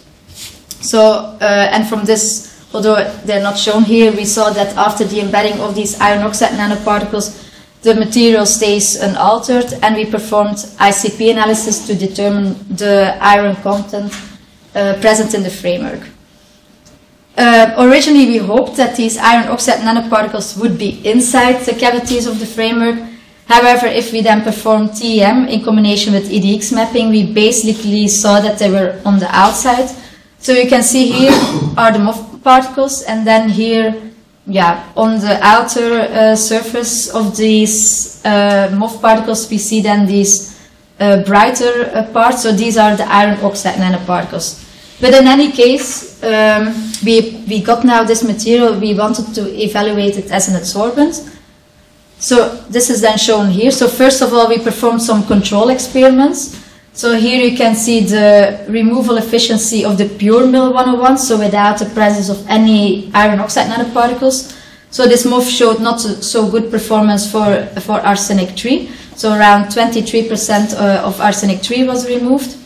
So, uh, and from this, although they're not shown here, we saw that after the embedding of these iron oxide nanoparticles, the material stays unaltered, and we performed ICP analysis to determine the iron content uh, present in the framework. Uh, originally, we hoped that these iron oxide nanoparticles would be inside the cavities of the framework. However, if we then performed TEM in combination with EDX mapping, we basically saw that they were on the outside. So you can see here are the MOF particles, and then here, yeah, on the outer uh, surface of these uh, MOF particles, we see then these uh, brighter uh, parts. So these are the iron oxide nanoparticles. But in any case, um, we, we got now this material, we wanted to evaluate it as an adsorbent. So this is then shown here. So first of all, we performed some control experiments. So here you can see the removal efficiency of the pure MIL 101, so without the presence of any iron oxide nanoparticles. So this MOF showed not so good performance for, for arsenic 3. So around 23% uh, of arsenic 3 was removed.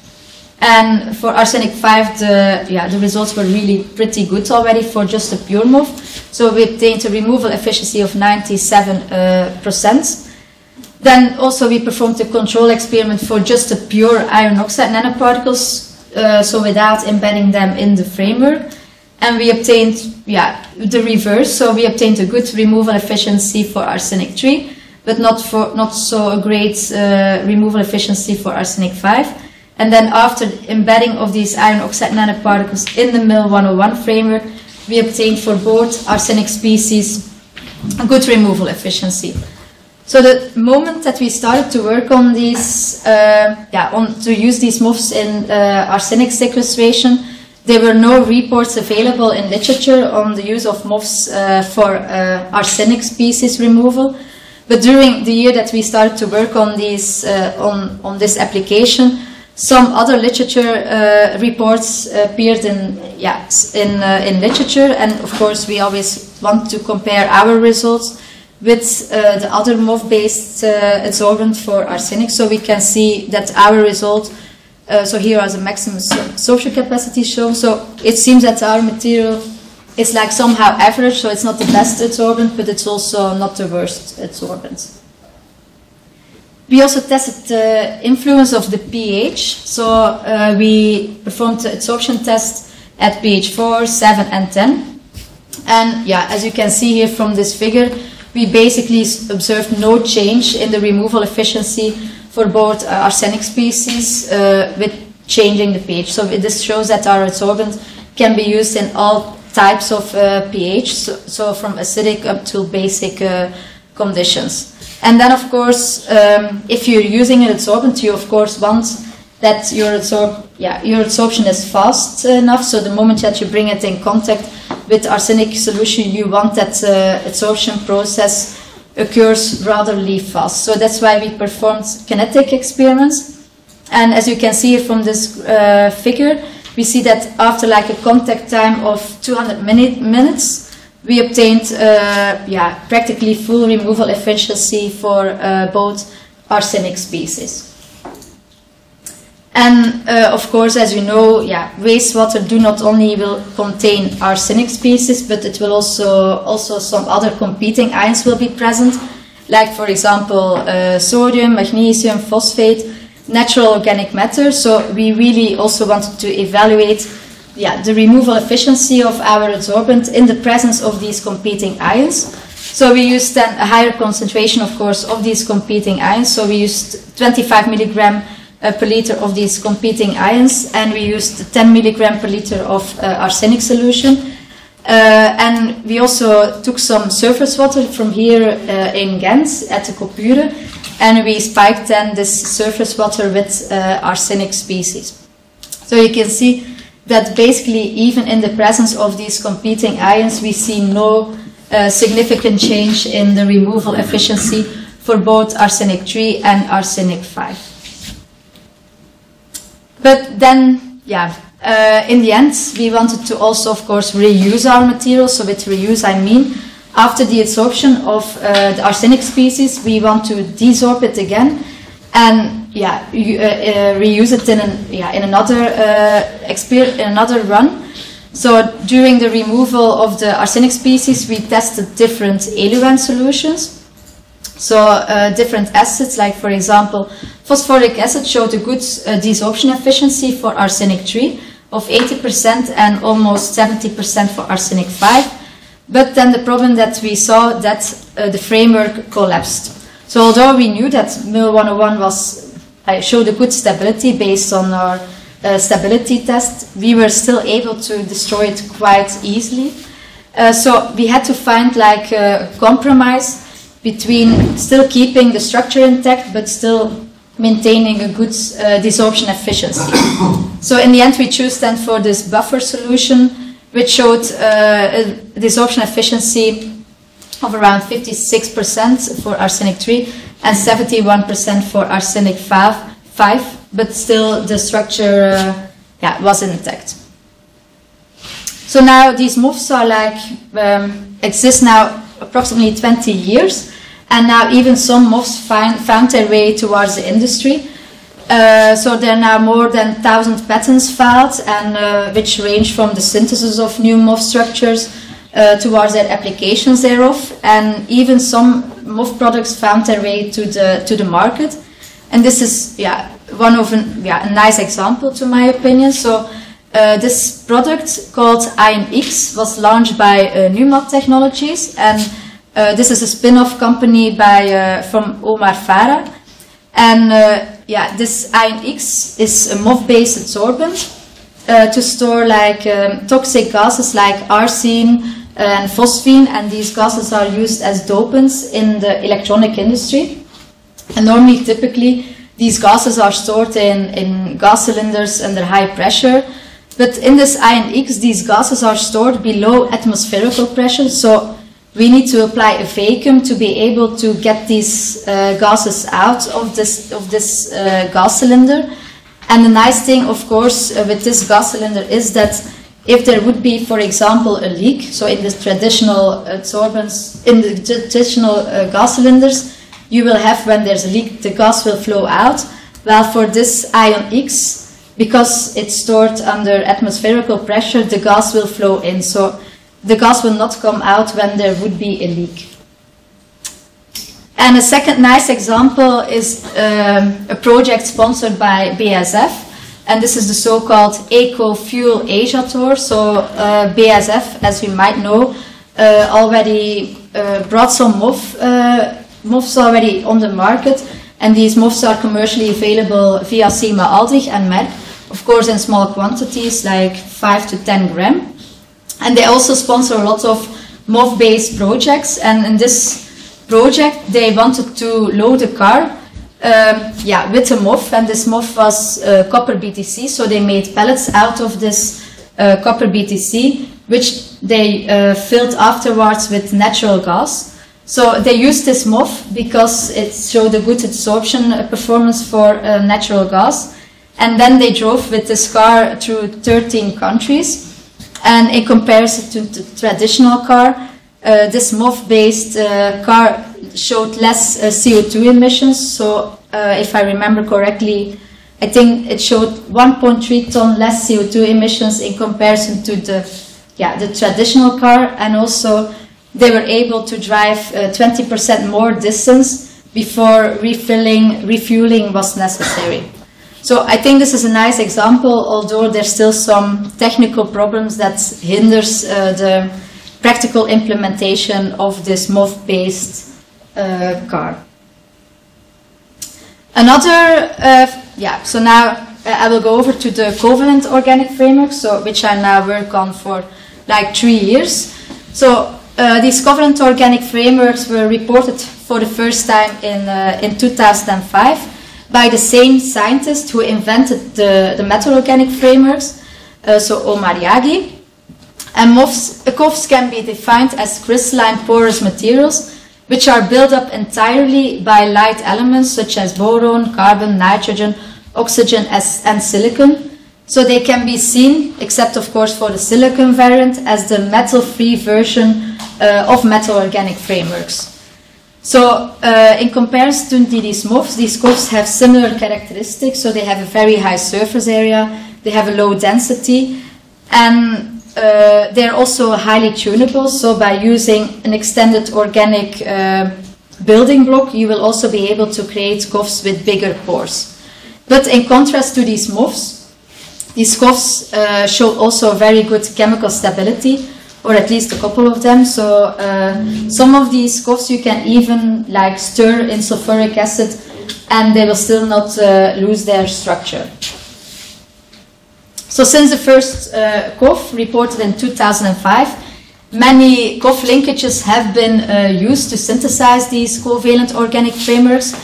And for arsenic 5, the, yeah, the results were really pretty good already for just the pure MOF. So we obtained a removal efficiency of 97%. Uh, then also we performed a control experiment for just the pure iron oxide nanoparticles, uh, so without embedding them in the framework. And we obtained, yeah, the reverse. So we obtained a good removal efficiency for arsenic 3, but not for not so a great uh, removal efficiency for arsenic 5. And then after embedding of these iron oxide nanoparticles in the MIL 101 framework, we obtained for both arsenic species a good removal efficiency. So the moment that we started to work on these, uh, yeah, on to use these MOFs in uh, arsenic sequestration, there were no reports available in literature on the use of MOFs uh, for uh, arsenic species removal. But during the year that we started to work on these, uh, on on this application, some other literature uh, reports appeared in yeah in in literature, and of course we always want to compare our results with uh, the other MOF-based uh, adsorbent for arsenic. So we can see that our result, uh, so here are the maximum so social capacity shown. So it seems that our material is like somehow average, so it's not the best adsorbent, but it's also not the worst adsorbent. We also tested the influence of the pH. So uh, we performed the adsorption test at pH 4, 7, and 10. And yeah, as you can see here from this figure, we basically observed no change in the removal efficiency for both uh, arsenic species uh, with changing the pH. So this shows that our adsorbent can be used in all types of uh, pH, so, so, from acidic up to basic uh, conditions. And then, of course, um, if you're using an adsorbent, you of course want that your, absorb yeah, your is fast enough. So the moment that you bring it in contact with arsenic solution, you want that uh, absorption process occurs rather fast. So that's why we performed kinetic experiments. And as you can see from this uh, figure, we see that after like a contact time of 200 minute, minutes, we obtained uh, yeah, practically full removal efficiency for uh, both arsenic species. And uh, of course, as you know, yeah, wastewater do not only will contain arsenic species, but it will also also some other competing ions will be present, like for example uh, sodium, magnesium, phosphate, natural organic matter. So we really also wanted to evaluate yeah, the removal efficiency of our adsorbent in the presence of these competing ions. So we used then a higher concentration, of course, of these competing ions. So we used 25 milligram uh, per liter of these competing ions, and we used 10 milligram per liter of uh, arsenic solution. Uh, and we also took some surface water from here uh, in Ghent at the Coupure, and we spiked then this surface water with uh, arsenic species. So you can see that basically even in the presence of these competing ions, we see no significant change in the removal efficiency for both arsenic 3 and arsenic 5. But then, yeah, uh, in the end, we wanted to also, of course, reuse our material. So with reuse, I mean, after the adsorption of uh, the arsenic species, we want to desorb it again and yeah, you, uh, uh, reuse it in an, yeah in another uh, in another run. So during the removal of the arsenic species, we tested different eluent solutions. So uh, different acids, like for example, phosphoric acid showed a good uh, desorption efficiency for arsenic 3 of 80% and almost 70% for arsenic 5. But then the problem that we saw that uh, the framework collapsed. So although we knew that MIL 101 was, uh, showed a good stability based on our uh, stability test, we were still able to destroy it quite easily. Uh, so we had to find like a compromise between still keeping the structure intact but still maintaining a good uh, desorption efficiency. so in the end we chose then for this buffer solution which showed uh, a desorption efficiency of around 56% for arsenic 3 and 71% for arsenic 5, 5 but still the structure uh, yeah, was intact. So now these MOFs are like, um, exist now approximately 20 years, and now even some MOFs find, found their way towards the industry. Uh, so there are now more than 1,000 patents filed, and uh, which range from the synthesis of new MOF structures uh, towards their applications thereof, and even some MOF products found their way to the to the market. And this is yeah one of an, yeah a nice example to my opinion. So. Uh, this product called IonX was launched by uh, Technologies, and uh, this is a spin-off company by uh, from Omar Farha, and uh, yeah, this IonX is a MOF-based adsorbent uh, to store like um, toxic gases like arsine and phosphine, and these gases are used as dopants in the electronic industry. And normally, typically, these gases are stored in, in gas cylinders under high pressure but in this IonX, these gases are stored below atmospherical pressure, so we need to apply a vacuum to be able to get these uh, gases out of this, of this uh, gas cylinder. And the nice thing, of course, uh, with this gas cylinder is that if there would be, for example, a leak, so in the traditional adsorbents, in the traditional uh, gas cylinders, you will have when there's a leak, the gas will flow out. Well, for this IonX, because it's stored under atmospherical pressure, the gas will flow in. So the gas will not come out when there would be a leak. And a second nice example is um, a project sponsored by BASF, and this is the so-called Eco Fuel Asia Tour. So uh, BASF, as you might know, uh, already uh, brought some MOF, uh, MOFs already on the market, and these MOFs are commercially available via Sigma Aldrich and Merck of course in small quantities like 5 to 10 gram. And they also sponsor a lot of MOF-based projects. And in this project, they wanted to load a car um, yeah, with a MOF. And this MOF was uh, copper BTC. So they made pellets out of this uh, copper BTC, which they uh, filled afterwards with natural gas. So they used this MOF because it showed a good absorption performance for uh, natural gas. And then they drove with this car through 13 countries. And in comparison to the traditional car, uh, this MOF-based uh, car showed less uh, CO2 emissions. So uh, if I remember correctly, I think it showed 1.3 ton less CO2 emissions in comparison to the, yeah, the traditional car. And also they were able to drive 20% more distance before refilling, refueling was necessary. So I think this is a nice example, although there's still some technical problems that hinders uh, the practical implementation of this MOF-based uh, car. Another, uh, yeah, so now I will go over to the covalent organic framework, so which I now work on for like three years. So uh, these covalent organic frameworks were reported for the first time in, uh, in 2005 by the same scientist who invented the, the metal organic frameworks, uh, so Omar Yaghi. And MOFs, COFs can be defined as crystalline porous materials which are built up entirely by light elements such as boron, carbon, nitrogen, oxygen, and silicon. So they can be seen, except of course for the silicon variant, as the metal-free version uh, of metal organic frameworks. So uh, in comparison to these MOFs, these COFs have similar characteristics. So they have a very high surface area, they have a low density, and uh, they're also highly tunable, so by using an extended organic uh, building block, you will also be able to create COFs with bigger pores. But in contrast to these MOFs, these COFs uh, show also very good chemical stability, or at least a couple of them. So uh, some of these COFs you can even like stir in sulfuric acid, and they will still not uh, lose their structure. So since the first uh, COF reported in 2005, many COF linkages have been uh, used to synthesize these covalent organic frameworks.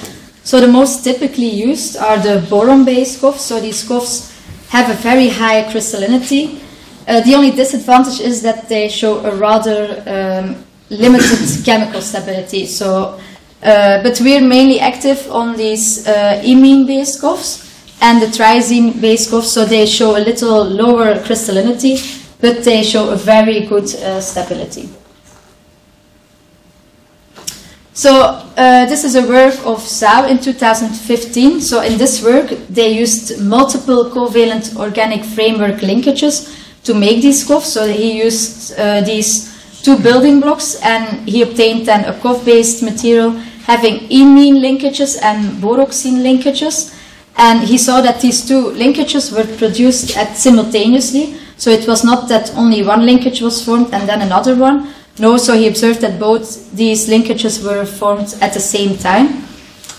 So the most typically used are the boron-based COFs. So these COFs have a very high crystallinity. Uh, the only disadvantage is that they show a rather um, limited chemical stability. So, uh, but we're mainly active on these uh, imine-based COFs and the triazine-based COFs, so they show a little lower crystallinity, but they show a very good uh, stability. So uh, this is a work of Zhao in 2015. So in this work, they used multiple covalent organic framework linkages to make these COFs. So he used uh, these two building blocks and he obtained then a COF-based material having imine linkages and boroxine linkages. And he saw that these two linkages were produced at simultaneously. So it was not that only one linkage was formed and then another one. No, so he observed that both these linkages were formed at the same time.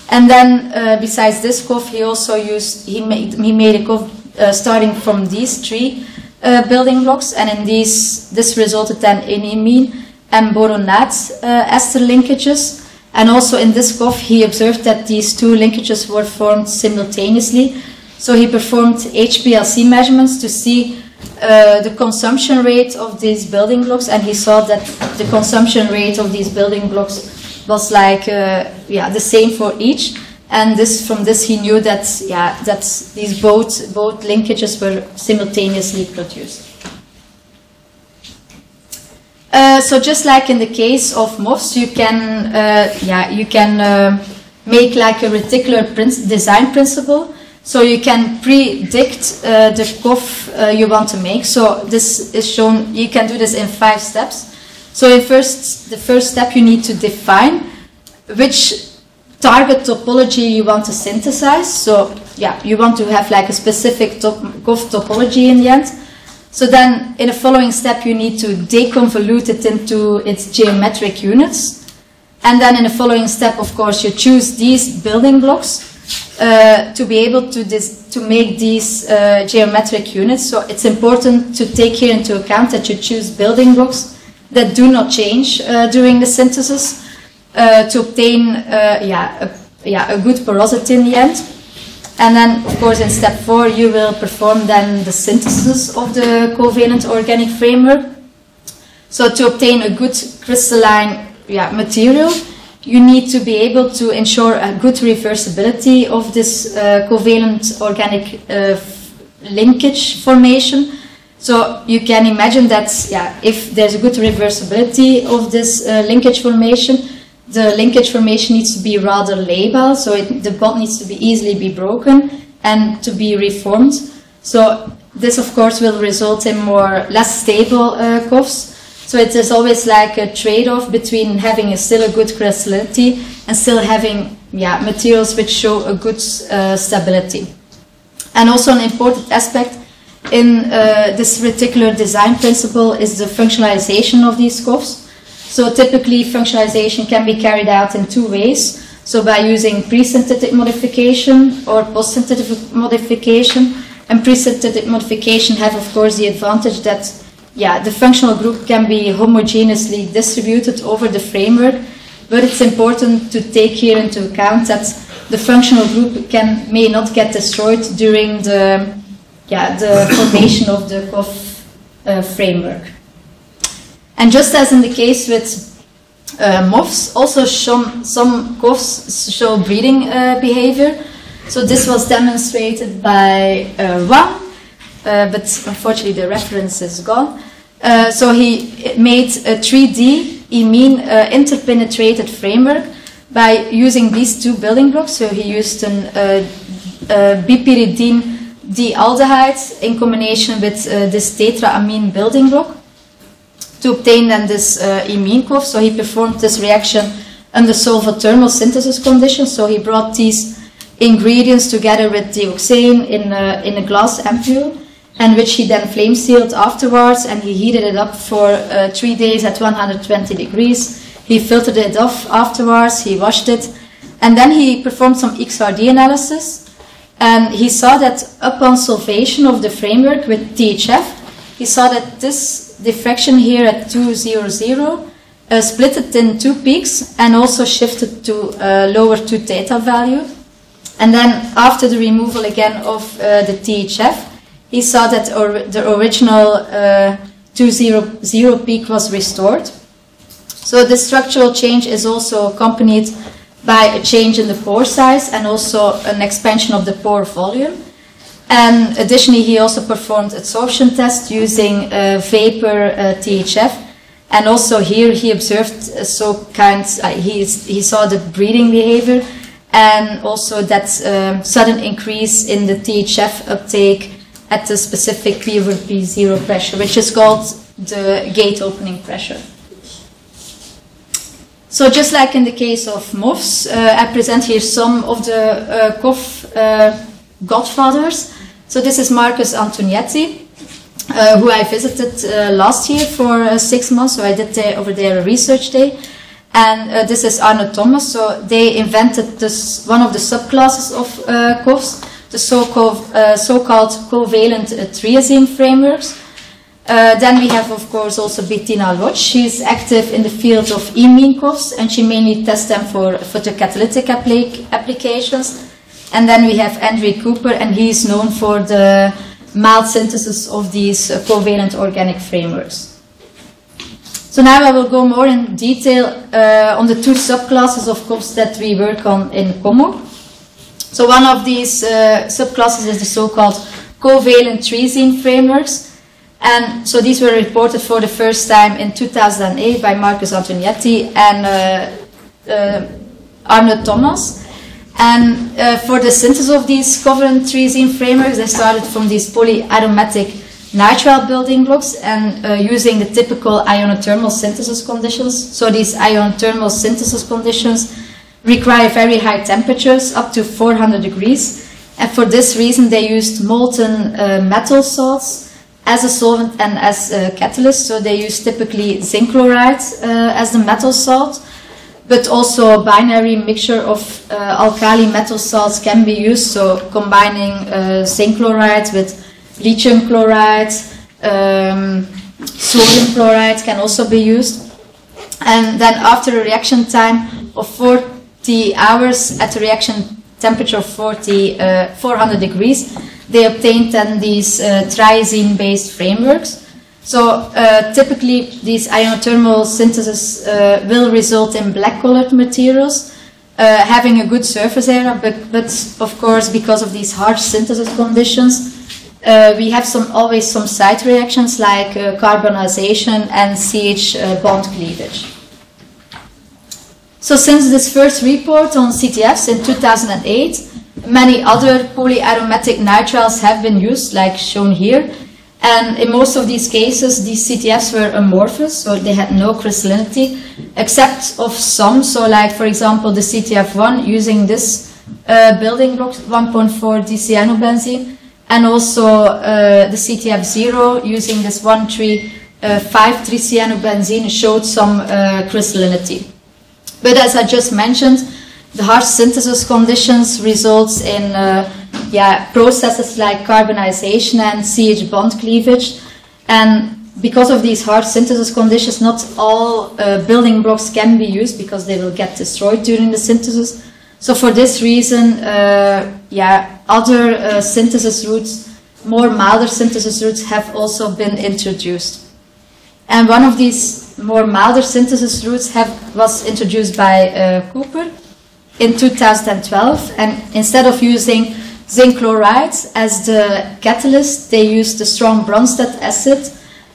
And then, uh, besides this COF, he also used, he made, he made a COF uh, starting from these three uh, building blocks. And in these, this resulted then in imine and boronate uh, ester linkages. And also in this COF, he observed that these two linkages were formed simultaneously. So he performed HPLC measurements to see uh, the consumption rate of these building blocks, and he saw that the consumption rate of these building blocks was like uh, yeah the same for each. And this from this he knew that yeah that these both both linkages were simultaneously produced. Uh, so just like in the case of MOFs, you can uh, yeah you can uh, make like a reticular design principle. So you can predict uh, the COF uh, you want to make. So this is shown. You can do this in five steps. So in first, the first step, you need to define which target topology you want to synthesize. So yeah, you want to have like a specific top COF topology in the end. So then in the following step, you need to deconvolute it into its geometric units. And then in the following step, of course, you choose these building blocks uh, to be able to, this, to make these uh, geometric units. So it's important to take here into account that you choose building blocks that do not change uh, during the synthesis uh, to obtain uh, yeah, a, yeah, a good porosity in the end. And then, of course, in step four, you will perform then the synthesis of the covalent organic framework. So to obtain a good crystalline yeah, material, you need to be able to ensure a good reversibility of this uh, covalent organic uh, linkage formation. So you can imagine that yeah, if there's a good reversibility of this uh, linkage formation, the linkage formation needs to be rather labile, so it, the bond needs to be easily be broken and to be reformed. So this, of course, will result in more less stable uh. So it is always like a trade-off between having a still a good crystallinity and still having yeah, materials which show a good uh, stability. And also an important aspect in uh, this reticular design principle is the functionalization of these COFs. So typically functionalization can be carried out in two ways. So by using pre-synthetic modification or post-synthetic modification. And pre-synthetic modification have of course the advantage that yeah, the functional group can be homogeneously distributed over the framework, but it's important to take here into account that the functional group can may not get destroyed during the yeah, the formation of the COF uh, framework. And just as in the case with uh, MOFs, also some, some COFs show breathing uh, behavior. So this was demonstrated by uh, Wang, uh, but unfortunately the reference is gone. Uh, so he made a 3D imine uh, interpenetrated framework by using these two building blocks. So he used an uh, bipyridine dialdehyde in combination with this tetraamine building block to obtain then this uh, imine COF. So he performed this reaction under solvothermal synthesis conditions. So he brought these ingredients together with dioxane in a, in a glass ampule and which he then flame sealed afterwards and he heated it up for uh, three days at 120 degrees. He filtered it off afterwards, he washed it, and then he performed some XRD analysis. And he saw that upon solvation of the framework with THF, he saw that this diffraction here at 200 uh, split it in two peaks and also shifted to uh, lower 2 theta value. And then after the removal again of uh, the THF, he saw that or the original uh, 200 peak was restored. So the structural change is also accompanied by a change in the pore size and also an expansion of the pore volume. And additionally, he also performed adsorption tests using uh, vapor uh, THF. And also here he observed uh, so kind, uh, he, he saw the breathing behavior and also that um, sudden increase in the THF uptake at the specific P over P0 pressure, which is called the gate opening pressure. So just like in the case of MOFs, uh, I present here some of the uh, COF uh, godfathers. So this is Markus Antonietti, uh, who I visited uh, last year for uh, six months. So I did over there a research day. And this is Arne Thomas. So they invented this one of the subclasses of COFs the so-called, uh, so-called covalent uh, triazine frameworks. Uh, then we have, of course, also Bettina Lotsch. She's active in the field of imine COFs, and she mainly tests them for photocatalytic applic applications. And then we have Andrew Cooper, and he is known for the mild synthesis of these uh, covalent organic frameworks. So now I will go more in detail uh, on the two subclasses of COFs that we work on in COMOC. So one of these uh, subclasses is the so-called covalent triazine frameworks. And so these were reported for the first time in 2008 by Markus Antonietti and uh, uh, Thomas. And uh, for the synthesis of these covalent triazine frameworks, they started from these polyaromatic nitrile building blocks and uh, using the typical ionothermal synthesis conditions. So these ionothermal synthesis conditions require very high temperatures, up to 400 degrees. And for this reason, they used molten uh, metal salts as a solvent and as a catalyst. So they use typically zinc chloride uh, as the metal salt, but also a binary mixture of uh, alkali metal salts can be used. So combining uh, zinc chloride with lithium chloride, um, sodium chloride can also be used. And then after a reaction time of 40 hours at a reaction temperature of 40, uh, 400 degrees, they obtained then these uh, triazine-based frameworks. So uh, typically these ionothermal synthesis uh, will result in black-colored materials, uh, having a good surface area, but, but of course because of these harsh synthesis conditions, uh, we have some always some side reactions like carbonization and CH bond cleavage. So since this first report on CTFs in 2008, many other polyaromatic nitriles have been used, like shown here. And in most of these cases, these CTFs were amorphous, so they had no crystallinity, except of some. So, like for example, the CTF1 using this uh, building block 1.4 dicyanobenzene, and also uh, the CTF0 using this 1,3,5 uh, tricyanobenzene showed some uh, crystallinity. But as I just mentioned, the harsh synthesis conditions results in uh, yeah, processes like carbonization and CH bond cleavage. And because of these harsh synthesis conditions, not all uh, building blocks can be used because they will get destroyed during the synthesis. So for this reason, uh, yeah, other uh, synthesis routes, more milder synthesis routes have also been introduced. And one of these more milder synthesis routes have, was introduced by uh, Cooper in 2012. And instead of using zinc chloride as the catalyst, they used the strong Bronsted acid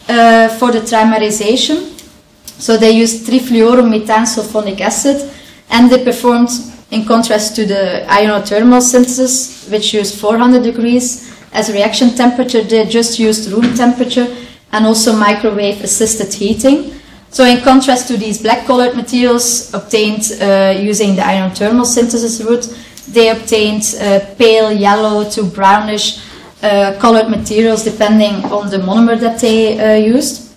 uh, for the trimerization. So they used trifluoromethanesulfonic acid and they performed, in contrast to the ionothermal synthesis, which used 400 degrees as reaction temperature, they just used room temperature and also microwave assisted heating. So in contrast to these black colored materials obtained uh, using the ionothermal synthesis route, they obtained uh, pale yellow to brownish uh, colored materials depending on the monomer that they uh, used.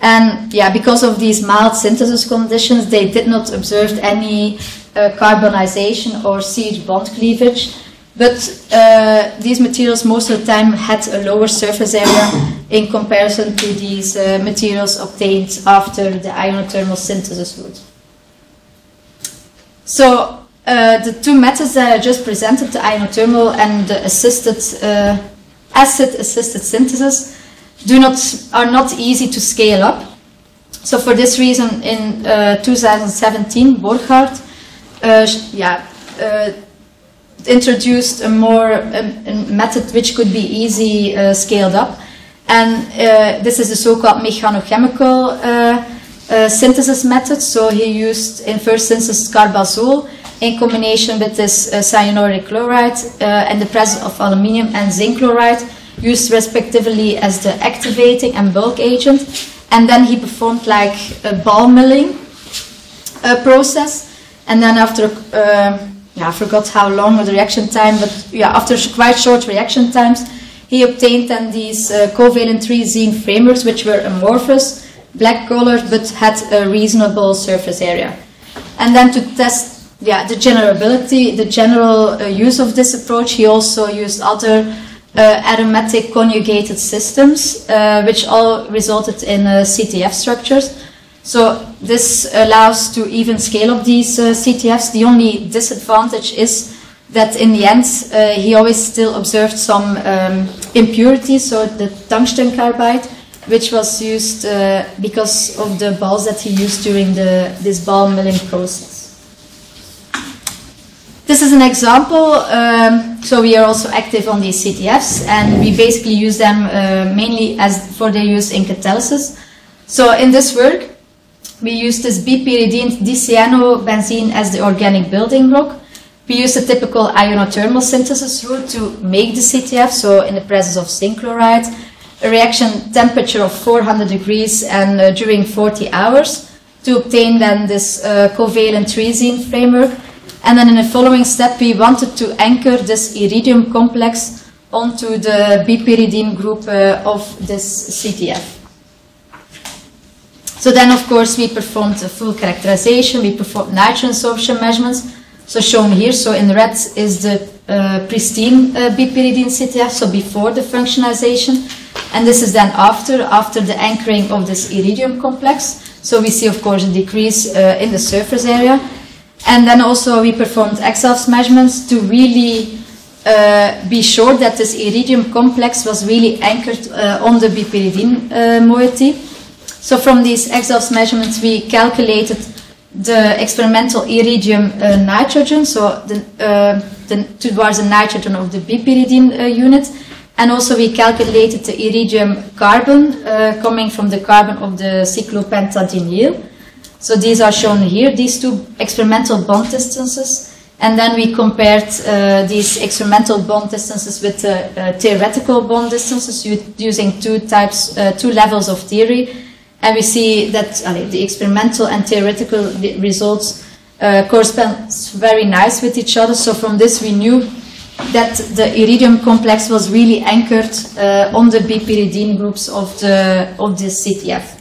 And yeah, because of these mild synthesis conditions, they did not observe any uh, carbonization or CH bond cleavage. But uh, these materials most of the time had a lower surface area in comparison to these materials obtained after the ionothermal synthesis route. So uh, the two methods that I just presented, the ionothermal and the assisted uh, acid-assisted synthesis, do not are not easy to scale up. So for this reason, in uh, 2017, Borchardt, uh, yeah, uh, introduced a more a, a method which could be easy scaled up, and this is the so-called mechanochemical synthesis method. So he used in first instance carbazole in combination with this uh, cyanuric chloride uh, and the presence of aluminium and zinc chloride, used respectively as the activating and bulk agent. And then he performed like a ball milling uh, process, and then after yeah, I forgot how long the reaction time, but yeah, after quite short reaction times, he obtained then these uh, covalent triazine frameworks, which were amorphous, black colored, but had a reasonable surface area. And then to test yeah, the generability, the general uh, use of this approach, he also used other uh, aromatic conjugated systems, uh, which all resulted in uh, CTF structures. So this allows to even scale up these uh, CTFs. The only disadvantage is that in the end uh, he always still observed some um, impurities, so the tungsten carbide, which was used because of the balls that he used during the, this ball milling process. This is an example. Um, so we are also active on these CTFs, and we basically use them uh, mainly as for their use in catalysis. So in this work, we use this bipyridine dicyanobenzene as the organic building block. We use a typical ionothermal synthesis route to make the CTF, so in the presence of zinc chloride, a reaction temperature of 400 degrees and uh, during 40 hours to obtain then this uh, covalent triazine framework. And then in the following step, we wanted to anchor this iridium complex onto the bipyridine group uh, of this CTF. So then, of course, we performed a full characterization. We performed nitrogen absorption measurements. So shown here, so in red is the uh, pristine uh, bipyridine CTF, so before the functionalization. And this is then after, after the anchoring of this iridium complex. So we see, of course, a decrease uh, in the surface area. And then also we performed EXAFS measurements to really uh, be sure that this iridium complex was really anchored uh, on the bipyridine uh, moiety. So from these EXAFS measurements, we calculated the experimental iridium uh, nitrogen, so the, uh, the, towards the nitrogen of the bipyridine unit, and also we calculated the iridium carbon uh, coming from the carbon of the cyclopentadienyl. So these are shown here, these two experimental bond distances. And then we compared uh, these experimental bond distances with uh, uh, theoretical bond distances using two types, uh, two levels of theory. And we see that uh, the experimental and theoretical results uh, correspond very nice with each other. So from this we knew that the iridium complex was really anchored on the bipyridine groups of the, of the CTF.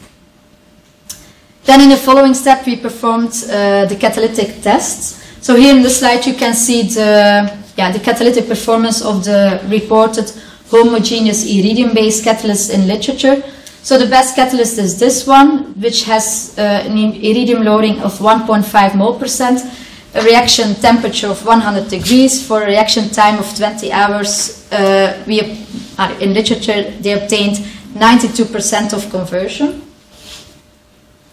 Then in the following step we performed the catalytic tests. So here in the slide you can see the, yeah, the catalytic performance of the reported homogeneous iridium-based catalysts in literature. So the best catalyst is this one, which has uh, an iridium loading of 1.5 mole percent, a reaction temperature of 100 degrees for a reaction time of 20 hours. Uh, we, uh, in literature, they obtained 92% of conversion.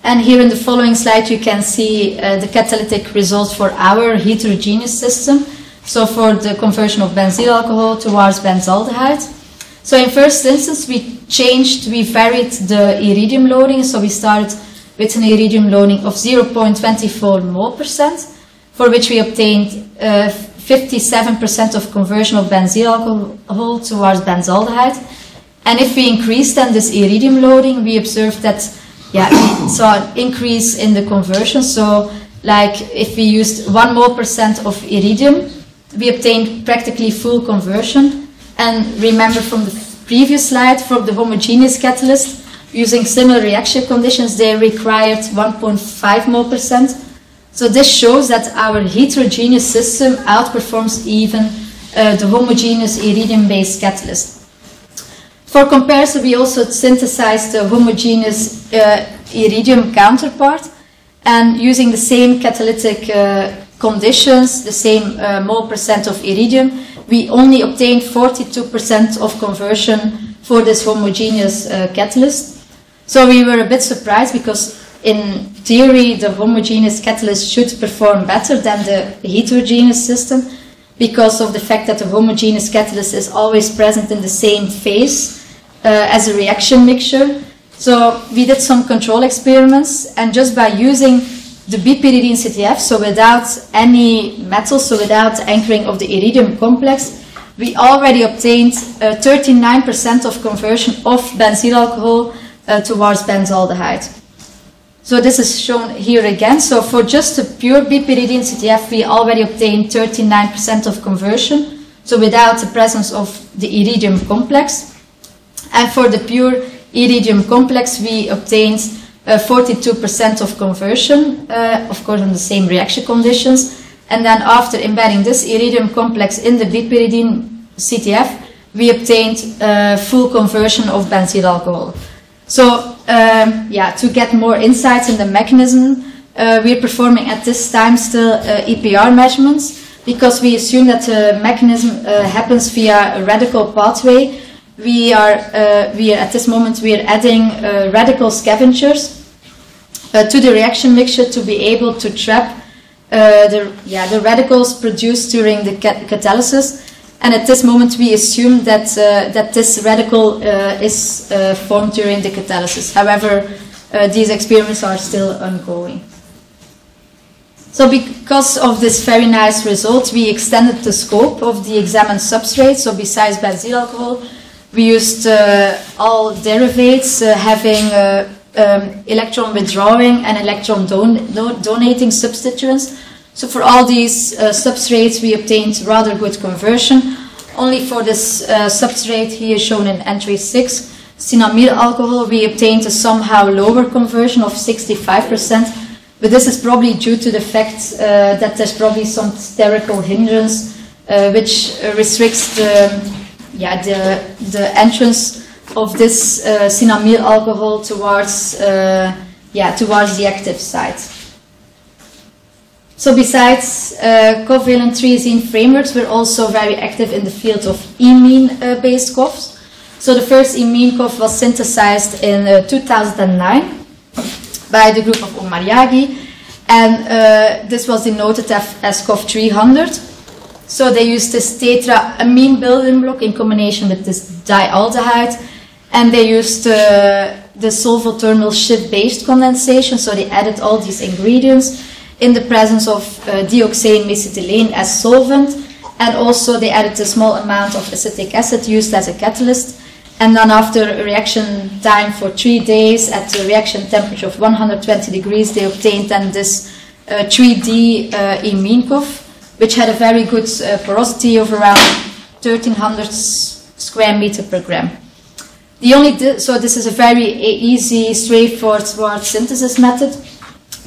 And here in the following slide, you can see uh, the catalytic results for our heterogeneous system. So for the conversion of benzyl alcohol towards benzaldehyde. So in first instance, we changed, we varied the iridium loading. So we started with an iridium loading of 0.24 mole percent, for which we obtained 57% uh, of conversion of benzyl alcohol towards benzaldehyde. And if we increase then this iridium loading, we observed that yeah, saw an increase in the conversion. So, like if we used one mole percent of iridium, we obtained practically full conversion. And remember from the previous slide, from the homogeneous catalyst, using similar reaction conditions, they required 1.5 mole percent. So this shows that our heterogeneous system outperforms even uh, the homogeneous iridium-based catalyst. For comparison, we also synthesized the homogeneous uh, iridium counterpart and using the same catalytic uh, conditions, the same uh, mole percent of iridium, we only obtained 42% of conversion for this homogeneous uh, catalyst. So we were a bit surprised because in theory the homogeneous catalyst should perform better than the heterogeneous system because of the fact that the homogeneous catalyst is always present in the same phase as a reaction mixture. So we did some control experiments, and just by using the bipyridine CTF, so without any metal, so without anchoring of the iridium complex, we already obtained 39% uh, of conversion of benzyl alcohol uh, towards benzaldehyde. So this is shown here again. So for just a pure bipyridine CTF, we already obtained 39% of conversion, so without the presence of the iridium complex. And for the pure iridium complex, we obtained 42% uh, of conversion, uh, of course, on the same reaction conditions. And then after embedding this iridium complex in the bipyridine CTF, we obtained uh, full conversion of benzyl alcohol. So, um, yeah, to get more insights in the mechanism, uh, we're performing at this time still EPR measurements because we assume that the mechanism happens via a radical pathway we are, uh, we are at this moment we are adding uh, radical scavengers uh, to the reaction mixture to be able to trap uh, the yeah the radicals produced during the cat catalysis. And at this moment, we assume that uh, that this radical uh, is formed during the catalysis. However, these experiments are still ongoing. So because of this very nice result, we extended the scope of the examined substrate. So besides benzyl alcohol, we used uh, all derivatives uh, having uh, um, electron withdrawing and electron don donating substituents. So for all these substrates, we obtained rather good conversion. Only for this substrate here shown in entry 6, cinnamyl alcohol, we obtained a somehow lower conversion of 65%, but this is probably due to the fact uh, that there's probably some sterical hindrance uh, which restricts the yeah, the, the entrance of this uh, alcohol towards, uh, yeah, towards the active site. So besides uh, covalent triazine frameworks, we're also very active in the field of imine-based uh, COFs. So the first imine COF was synthesized in uh, 2009 by the group of Omar and uh, this was denoted as COF 300. So they used this tetraamine building block in combination with this dialdehyde, and they used uh, the solvothermal Schiff-based condensation. So they added all these ingredients, in the presence of uh, dioxane mesitylene as solvent, and also they added a small amount of acetic acid used as a catalyst. And then after reaction time for three days at a reaction temperature of 120 degrees, they obtained then this uh, 3D uh, imine COF, which had a very good uh, porosity of around 1300 square meter per gram. The only so this is a very easy, straightforward synthesis method.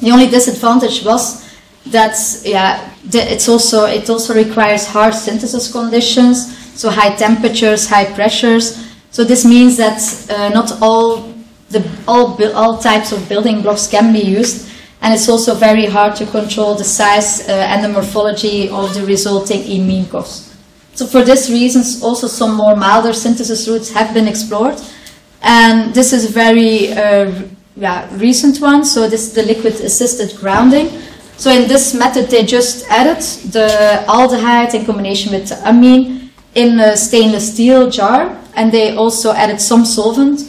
The only disadvantage was that yeah, it's also it also requires hard synthesis conditions, so high temperatures, high pressures. So this means that uh, not all the all all types of building blocks can be used, and it's also very hard to control the size uh, and the morphology of the resulting imine Iminkos. So for this reasons, also some more milder synthesis routes have been explored. And this is a very uh, yeah, recent one. So this is the liquid assisted grounding. So in this method, they just added the aldehyde in combination with the amine in a stainless steel jar. And they also added some solvent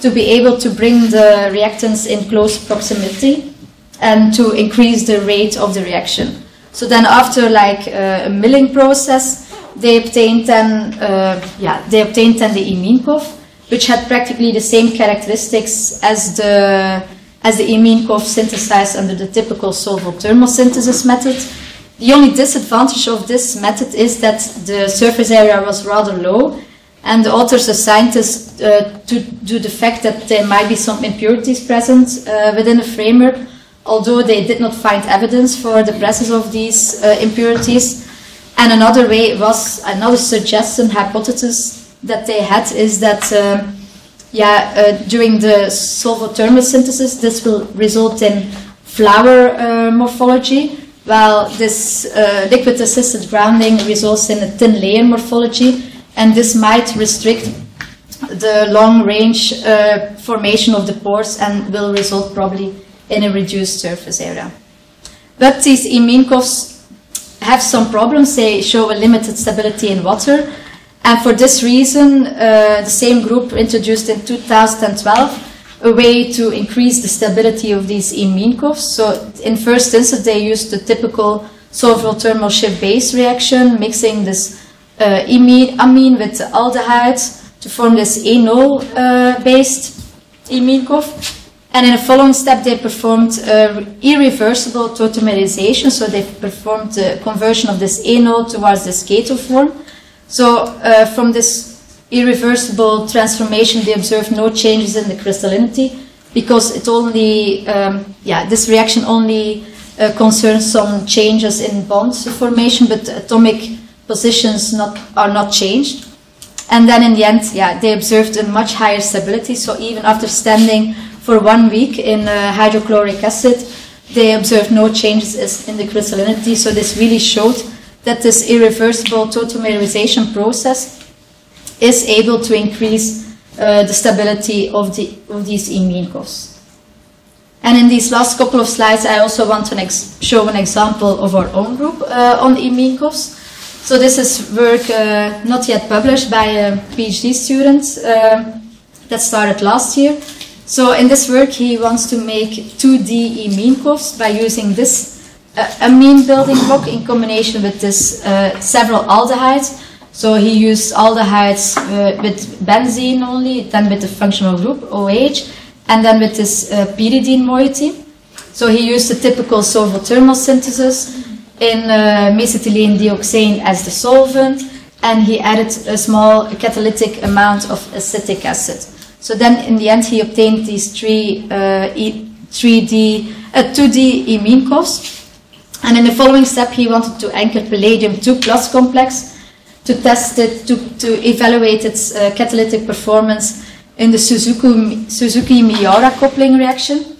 to be able to bring the reactants in close proximity and to increase the rate of the reaction. So then after like uh, a milling process, they obtained then, uh, yeah, they obtained then the imine COF, which had practically the same characteristics as the as the imine COF synthesized under the typical solvothermal synthesis method. The only disadvantage of this method is that the surface area was rather low, and the authors assigned this uh, to, to the fact that there might be some impurities present uh, within the framework, although they did not find evidence for the presence of these uh, impurities. And another way was another suggestion hypothesis that they had is that uh, yeah uh, during the solvothermal synthesis this will result in flower uh, morphology while this uh, liquid assisted grounding results in a thin layer morphology and this might restrict the long range uh, formation of the pores and will result probably in a reduced surface area. But these imine COFs have some problems. They show a limited stability in water. And for this reason, uh, the same group introduced in 2012 a way to increase the stability of these imine COF. So in first instance, they used the typical solvothermal Schiff base reaction, mixing this uh, amine with aldehydes to form this enol uh, based imine COF. And in a following step, they performed uh, irreversible tautomerization. So they performed the conversion of this enol towards this keto form. So uh, from this irreversible transformation, they observed no changes in the crystallinity because it only, um, yeah, this reaction only uh, concerns some changes in bond formation, but atomic positions not, are not changed. And then in the end, yeah, they observed a much higher stability. So even after standing for one week in uh, hydrochloric acid, they observed no changes in the crystallinity. So this really showed that this irreversible tautomerization process is able to increase uh, the stability of, the, of these imine COFs. And in these last couple of slides, I also want to show an example of our own group uh, on imine COFs. So this is work uh, not yet published by a PhD student uh, that started last year. So in this work, he wants to make 2D imine COFs by using this uh, amine building block in combination with this uh, several aldehydes. So he used aldehydes uh, with benzene only, then with the functional group OH, and then with this uh, pyridine moiety. So he used the typical solvothermal synthesis in uh, mesitylene dioxane as the solvent, and he added a small catalytic amount of acetic acid. So then in the end he obtained these three uh, e 3D, uh, 2D imine COFs. And in the following step he wanted to anchor palladium 2 plus complex to test it, to, to evaluate its uh, catalytic performance in the Suzuki, Suzuki Miyaura coupling reaction.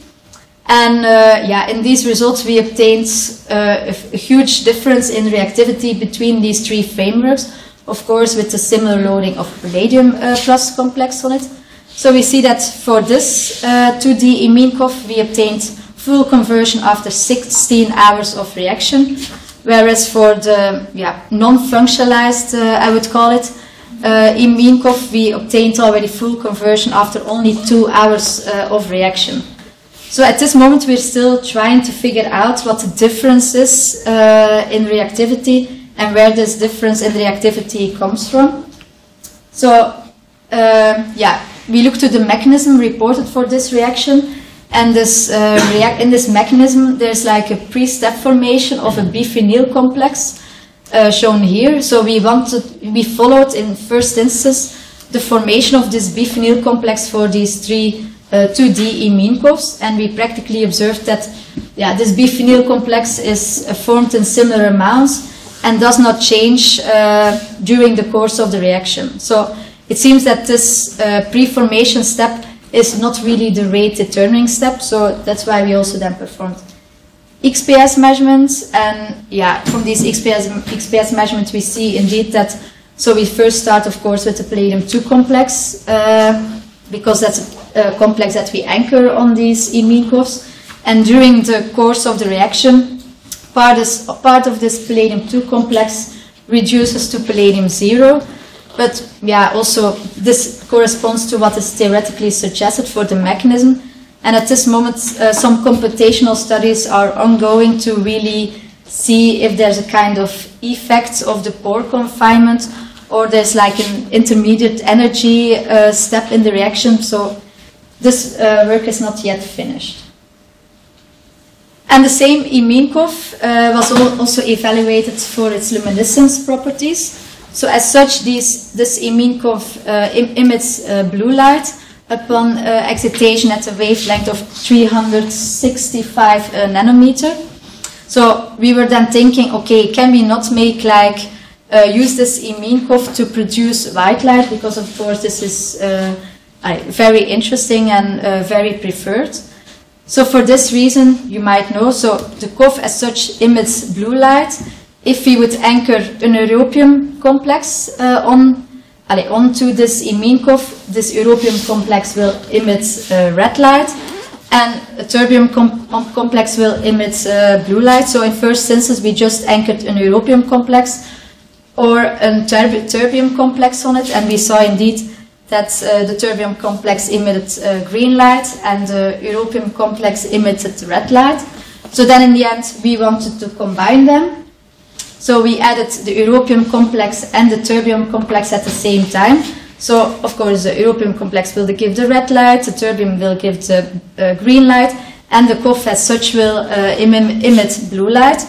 And uh, yeah, in these results we obtained uh, a, a, huge difference in reactivity between these three frameworks, of course with the similar loading of palladium uh, plus complex on it. So we see that for this uh, 2D imine COF, we obtained full conversion after 16 hours of reaction, whereas for the yeah, non-functionalized, uh, I would call it, uh, we obtained already full conversion after only two hours uh, of reaction. So at this moment, we're still trying to figure out what the difference is uh, in reactivity and where this difference in reactivity comes from. So uh, yeah, we look to the mechanism reported for this reaction, and this uh, react in this mechanism, there's like a pre-step formation of a biphenyl complex uh, shown here. So we wanted, we followed in first instance the formation of this biphenyl complex for these three uh, 2D imine COFs, and we practically observed that yeah, this biphenyl complex is uh, formed in similar amounts and does not change uh, during the course of the reaction. So it seems that this uh, pre-formation step is not really the rate determining step, so that's why we also then performed XPS measurements, and yeah, from these XPS, XPS measurements we see indeed that, so we first start of course with the palladium-2 complex, uh, because that's a complex that we anchor on these imine COFs. And during the course of the reaction, part, is, part of this palladium-2 complex reduces to palladium-0. But yeah, also this corresponds to what is theoretically suggested for the mechanism. And at this moment, uh, some computational studies are ongoing to really see if there's a kind of effect of the pore confinement or there's like an intermediate energy uh, step in the reaction. So this uh, work is not yet finished. And the same imine COF uh, was also evaluated for its luminescence properties. So as such, these, this imine COF uh, emits uh, blue light upon uh, excitation at a wavelength of 365 nanometer. So we were then thinking, okay, can we not make like uh, use this imine COF to produce white light because of course this is uh, very interesting and uh, very preferred. So for this reason, you might know, so the COF as such emits blue light. If we would anchor an europium complex uh, on allez, onto this imine COF, this europium complex will emit uh, red light and a terbium com complex will emit uh, blue light. So in first instance, we just anchored an europium complex or a terbium complex on it, and we saw indeed that uh, the terbium complex emitted uh, green light and the europium complex emitted red light. So then in the end we wanted to combine them. So we added the europium complex and the terbium complex at the same time. So of course the europium complex will give the red light, the terbium will give the uh, green light, and the COF as such will uh, emit blue light.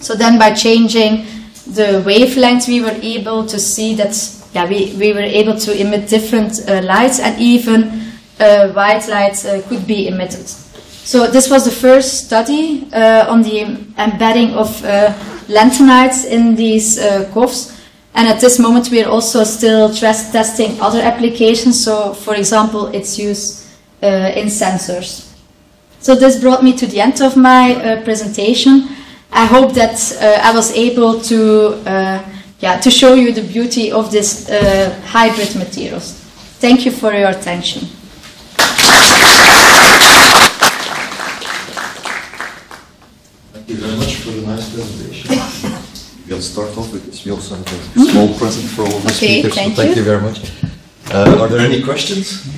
So then by changing the wavelength we were able to see that yeah, we, we were able to emit different uh, lights and even uh, white light uh, could be emitted. So this was the first study uh, on the embedding of lanthanides in these uh, COFs. And at this moment we are also still testing other applications. So for example, its use in sensors. So this brought me to the end of my presentation. I hope that I was able to yeah, to show you the beauty of these uh, hybrid materials. Thank you for your attention. Thank you very much for the nice presentation. We'll start off with this. We also have a small present for all the okay, speakers, thank so thank you. you very much. Uh, are there any questions?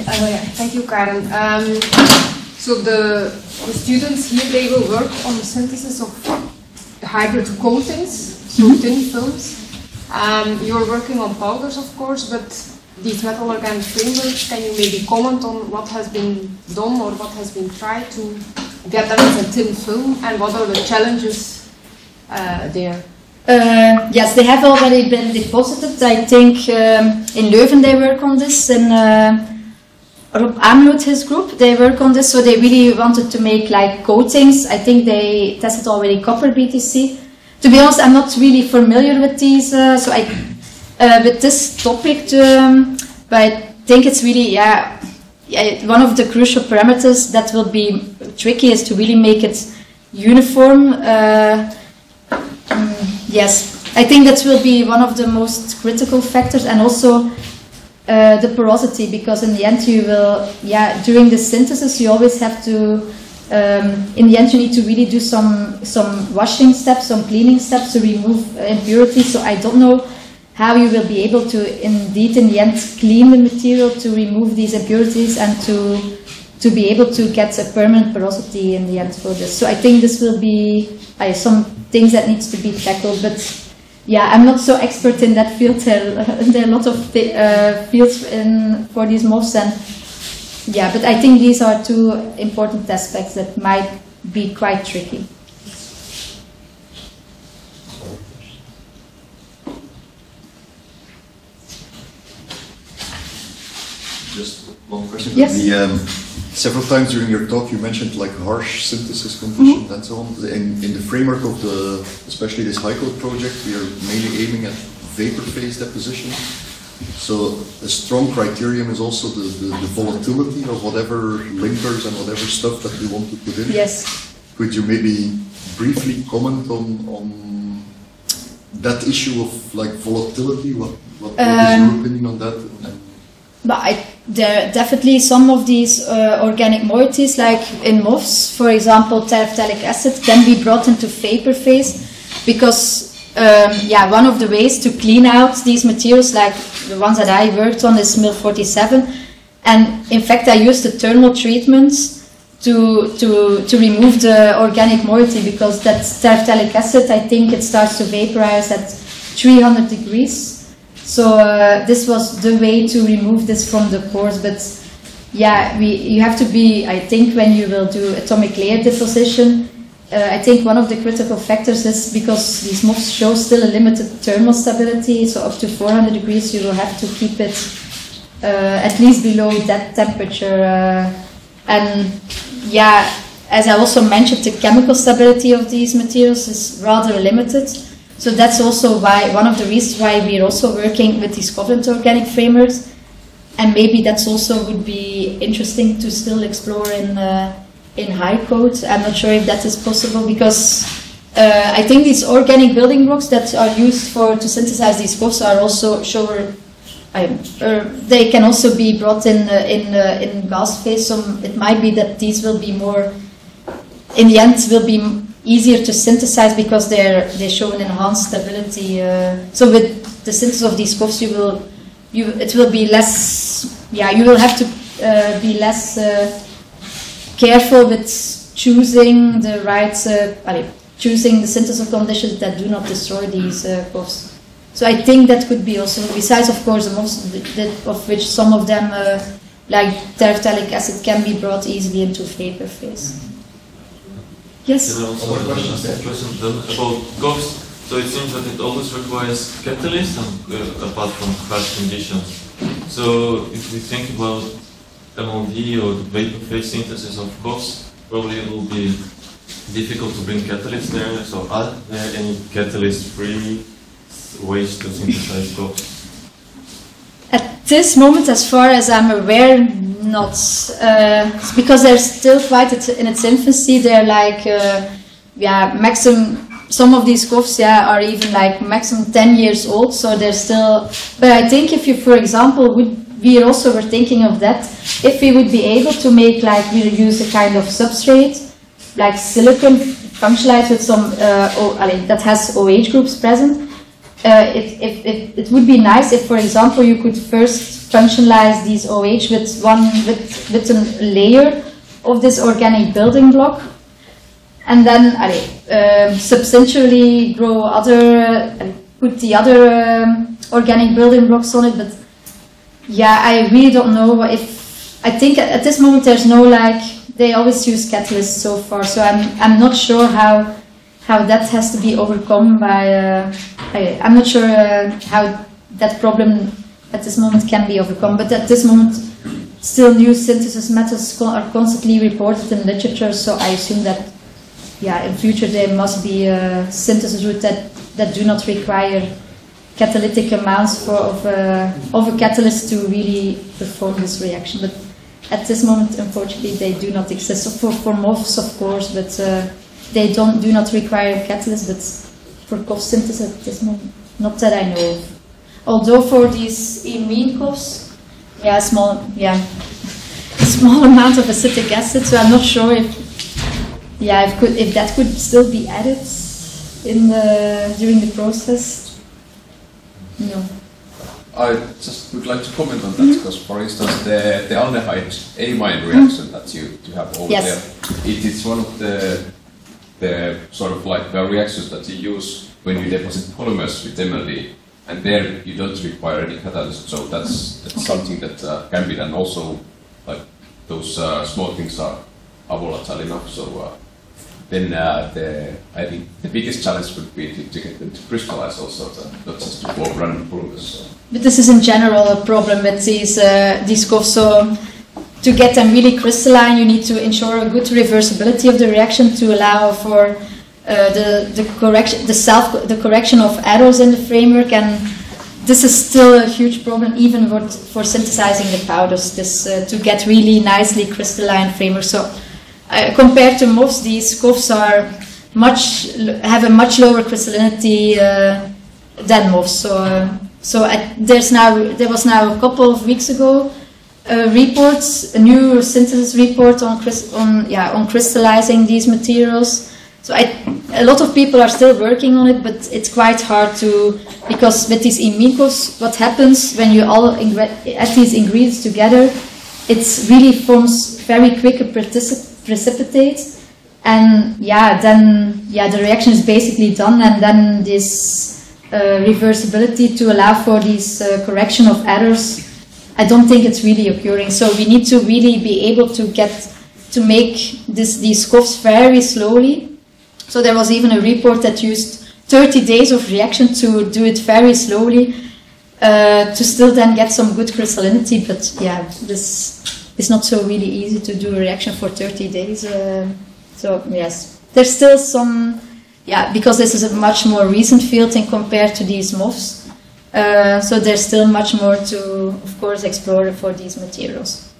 Oh, yeah. Thank you, Karen. Um, so the the students here, they will work on the synthesis of hybrid coatings, so mm -hmm. thin films. Um, you're working on powders, of course, but these metal organic frameworks, can you maybe comment on what has been done or what has been tried to get them as a thin film and what are the challenges uh, there? Uh, yes, they have already been deposited. I think um, in Leuven they work on this, and uh, Rob Ameloot, his group, they work on this, so they really wanted to make like coatings. I think they tested already copper BTC. To be honest, I'm not really familiar with these, uh, so I uh, with this topic, to, um, but I think it's really yeah, yeah, one of the crucial parameters that will be tricky is to really make it uniform. Uh, yes, I think that will be one of the most critical factors, and also uh, the porosity because in the end you will yeah during the synthesis you always have to um, in the end you need to really do some some washing steps some cleaning steps to remove impurities so I don't know how you will be able to indeed in the end clean the material to remove these impurities and to to be able to get a permanent porosity in the end for this. So I think this will be uh, some things that needs to be tackled, but yeah, I'm not so expert in that field. There, there are a lot of uh, fields in, for these MOFs, and yeah, but I think these are two important aspects that might be quite tricky. One question. Yes. The, um, several times during your talk, you mentioned like harsh synthesis conditions Mm-hmm. and so on. In, in the framework of the, especially this HYCOAT project, we are mainly aiming at vapor phase deposition. So a strong criterion is also the, the, the volatility of whatever linkers and whatever stuff that we want to put in. Yes. Could you maybe briefly comment on, on that issue of like volatility? What, what, what is Um, your opinion on that? But I, there are definitely some of these uh, organic moieties, like in MOFs, for example, terephthalic acid can be brought into vapor phase because, um, yeah, one of the ways to clean out these materials, like the ones that I worked on, is MIL 47. And in fact, I used the thermal treatments to, to, to remove the organic moiety because that terephthalic acid, I think it starts to vaporize at 300 degrees. So uh, this was the way to remove this from the pores. But yeah, we you have to be. I think when you will do atomic layer deposition, uh, I think one of the critical factors is because these MOFs show still a limited thermal stability. So up to 400 degrees, you will have to keep it uh, at least below that temperature. Uh, and yeah, as I also mentioned, the chemical stability of these materials is rather limited. So that's also why one of the reasons why we're also working with these covalent organic frameworks, and maybe that's also would be interesting to still explore in uh, in HYCOAT. I'm not sure if that is possible because uh, I think these organic building blocks that are used for to synthesize these COFs are also. Um, uh, they can also be brought in uh, in uh, in gas phase. So it might be that these will be more, in the end, will be easier to synthesize because they're they show an enhanced stability. Uh, so with the synthesis of these COFs, you will you it will be less. Yeah, you will have to uh, be less uh, careful with choosing the right. Uh, choosing the synthesis of conditions that do not destroy these uh, COFs. So I think that could be also, besides of course, the most, of which some of them, uh, like terephthalic acid, can be brought easily into vapor phase. Yes. Can I also Other questions? ask question then about COFs? So it seems that it always requires catalyst and, uh, apart from harsh conditions. So if we think about MLD or the vapor phase synthesis of COFs, probably it will be difficult to bring catalysts there. So are there any catalyst-free ways to synthesize COFs? At this moment, as far as I'm aware, not. Uh, because they're still quite in its infancy. They're like, uh, yeah, maximum. Some of these COFs, yeah, are even like maximum 10 years old, so they're still. But I think if you, for example, would we also were thinking of that, if we would be able to make like we use a kind of substrate, like silicon functionalized with some uh, o, allee, that has OH groups present, uh, it, it, it, it would be nice if, for example, you could first functionalize these OH with one with, with a layer of this organic building block, and then um, substantially grow other, uh, put the other um, organic building blocks on it. But yeah, I really don't know if. I think at, this moment there's no like they always use catalysts so far, so I'm I'm not sure how how that has to be overcome by. I, I'm not sure uh, how that problem at this moment can be overcome, but at this moment, still new synthesis methods co- are constantly reported in literature, so I assume that, yeah, in future there must be a synthesis route that, that do not require catalytic amounts for, of, uh, of a catalyst to really perform this reaction. But at this moment, unfortunately, they do not exist. So for, for MOFs, of course, but uh, they don't do not require catalyst, but for COF synthesis at this moment, not that I know of. Although for these imine COFs, yeah, small, yeah, small amount of acetic acid. So I'm not sure if, yeah, if could if that could still be added in the during the process. No. I just would like to comment on that mm-hmm. because, for instance, the, the aldehyde amine reaction that you, you have over Yes. there, it is one of the the sort of like the reactions that you use when you deposit polymers with MLD, and there you don't require any catalyst. So that's, that's something that uh, can be done. Also, like those uh, small things are, are volatile enough. So uh, then uh, the I think the biggest challenge would be to, to get them to crystallize also, the, not just to form random polymers. So. But this is in general a problem with these uh, these COFs. To get them really crystalline, you need to ensure a good reversibility of the reaction to allow for uh, the the correction the self the correction of errors in the framework and. This is still a huge problem, even for, for synthesizing the powders. This uh, to get really nicely crystalline frameworks. So, uh, compared to most, these COFs are much have a much lower crystallinity uh, than most. So, uh, so I, there's now there was now a couple of weeks ago a report, a new synthesis report on on yeah on crystallizing these materials. So I, a lot of people are still working on it, but it's quite hard to because with these imine COFs, what happens when you all add these ingredients together, it really forms very quick a precipitate, and yeah, then yeah the reaction is basically done, and then this uh, reversibility to allow for this uh, correction of errors I don't think it's really occurring. So we need to really be able to get to make this, these COFs very slowly. So there was even a report that used 30 days of reaction to do it very slowly uh, to still then get some good crystallinity. But yeah, this is not so really easy to do a reaction for 30 days. Uh, so yes, there's still some yeah because this is a much more recent field compared to these MOFs. Uh, so there's still much more to, of course, explore for these materials.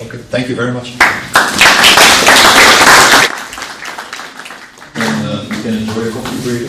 Okay, thank you very much. And uh, you can enjoy a coffee break.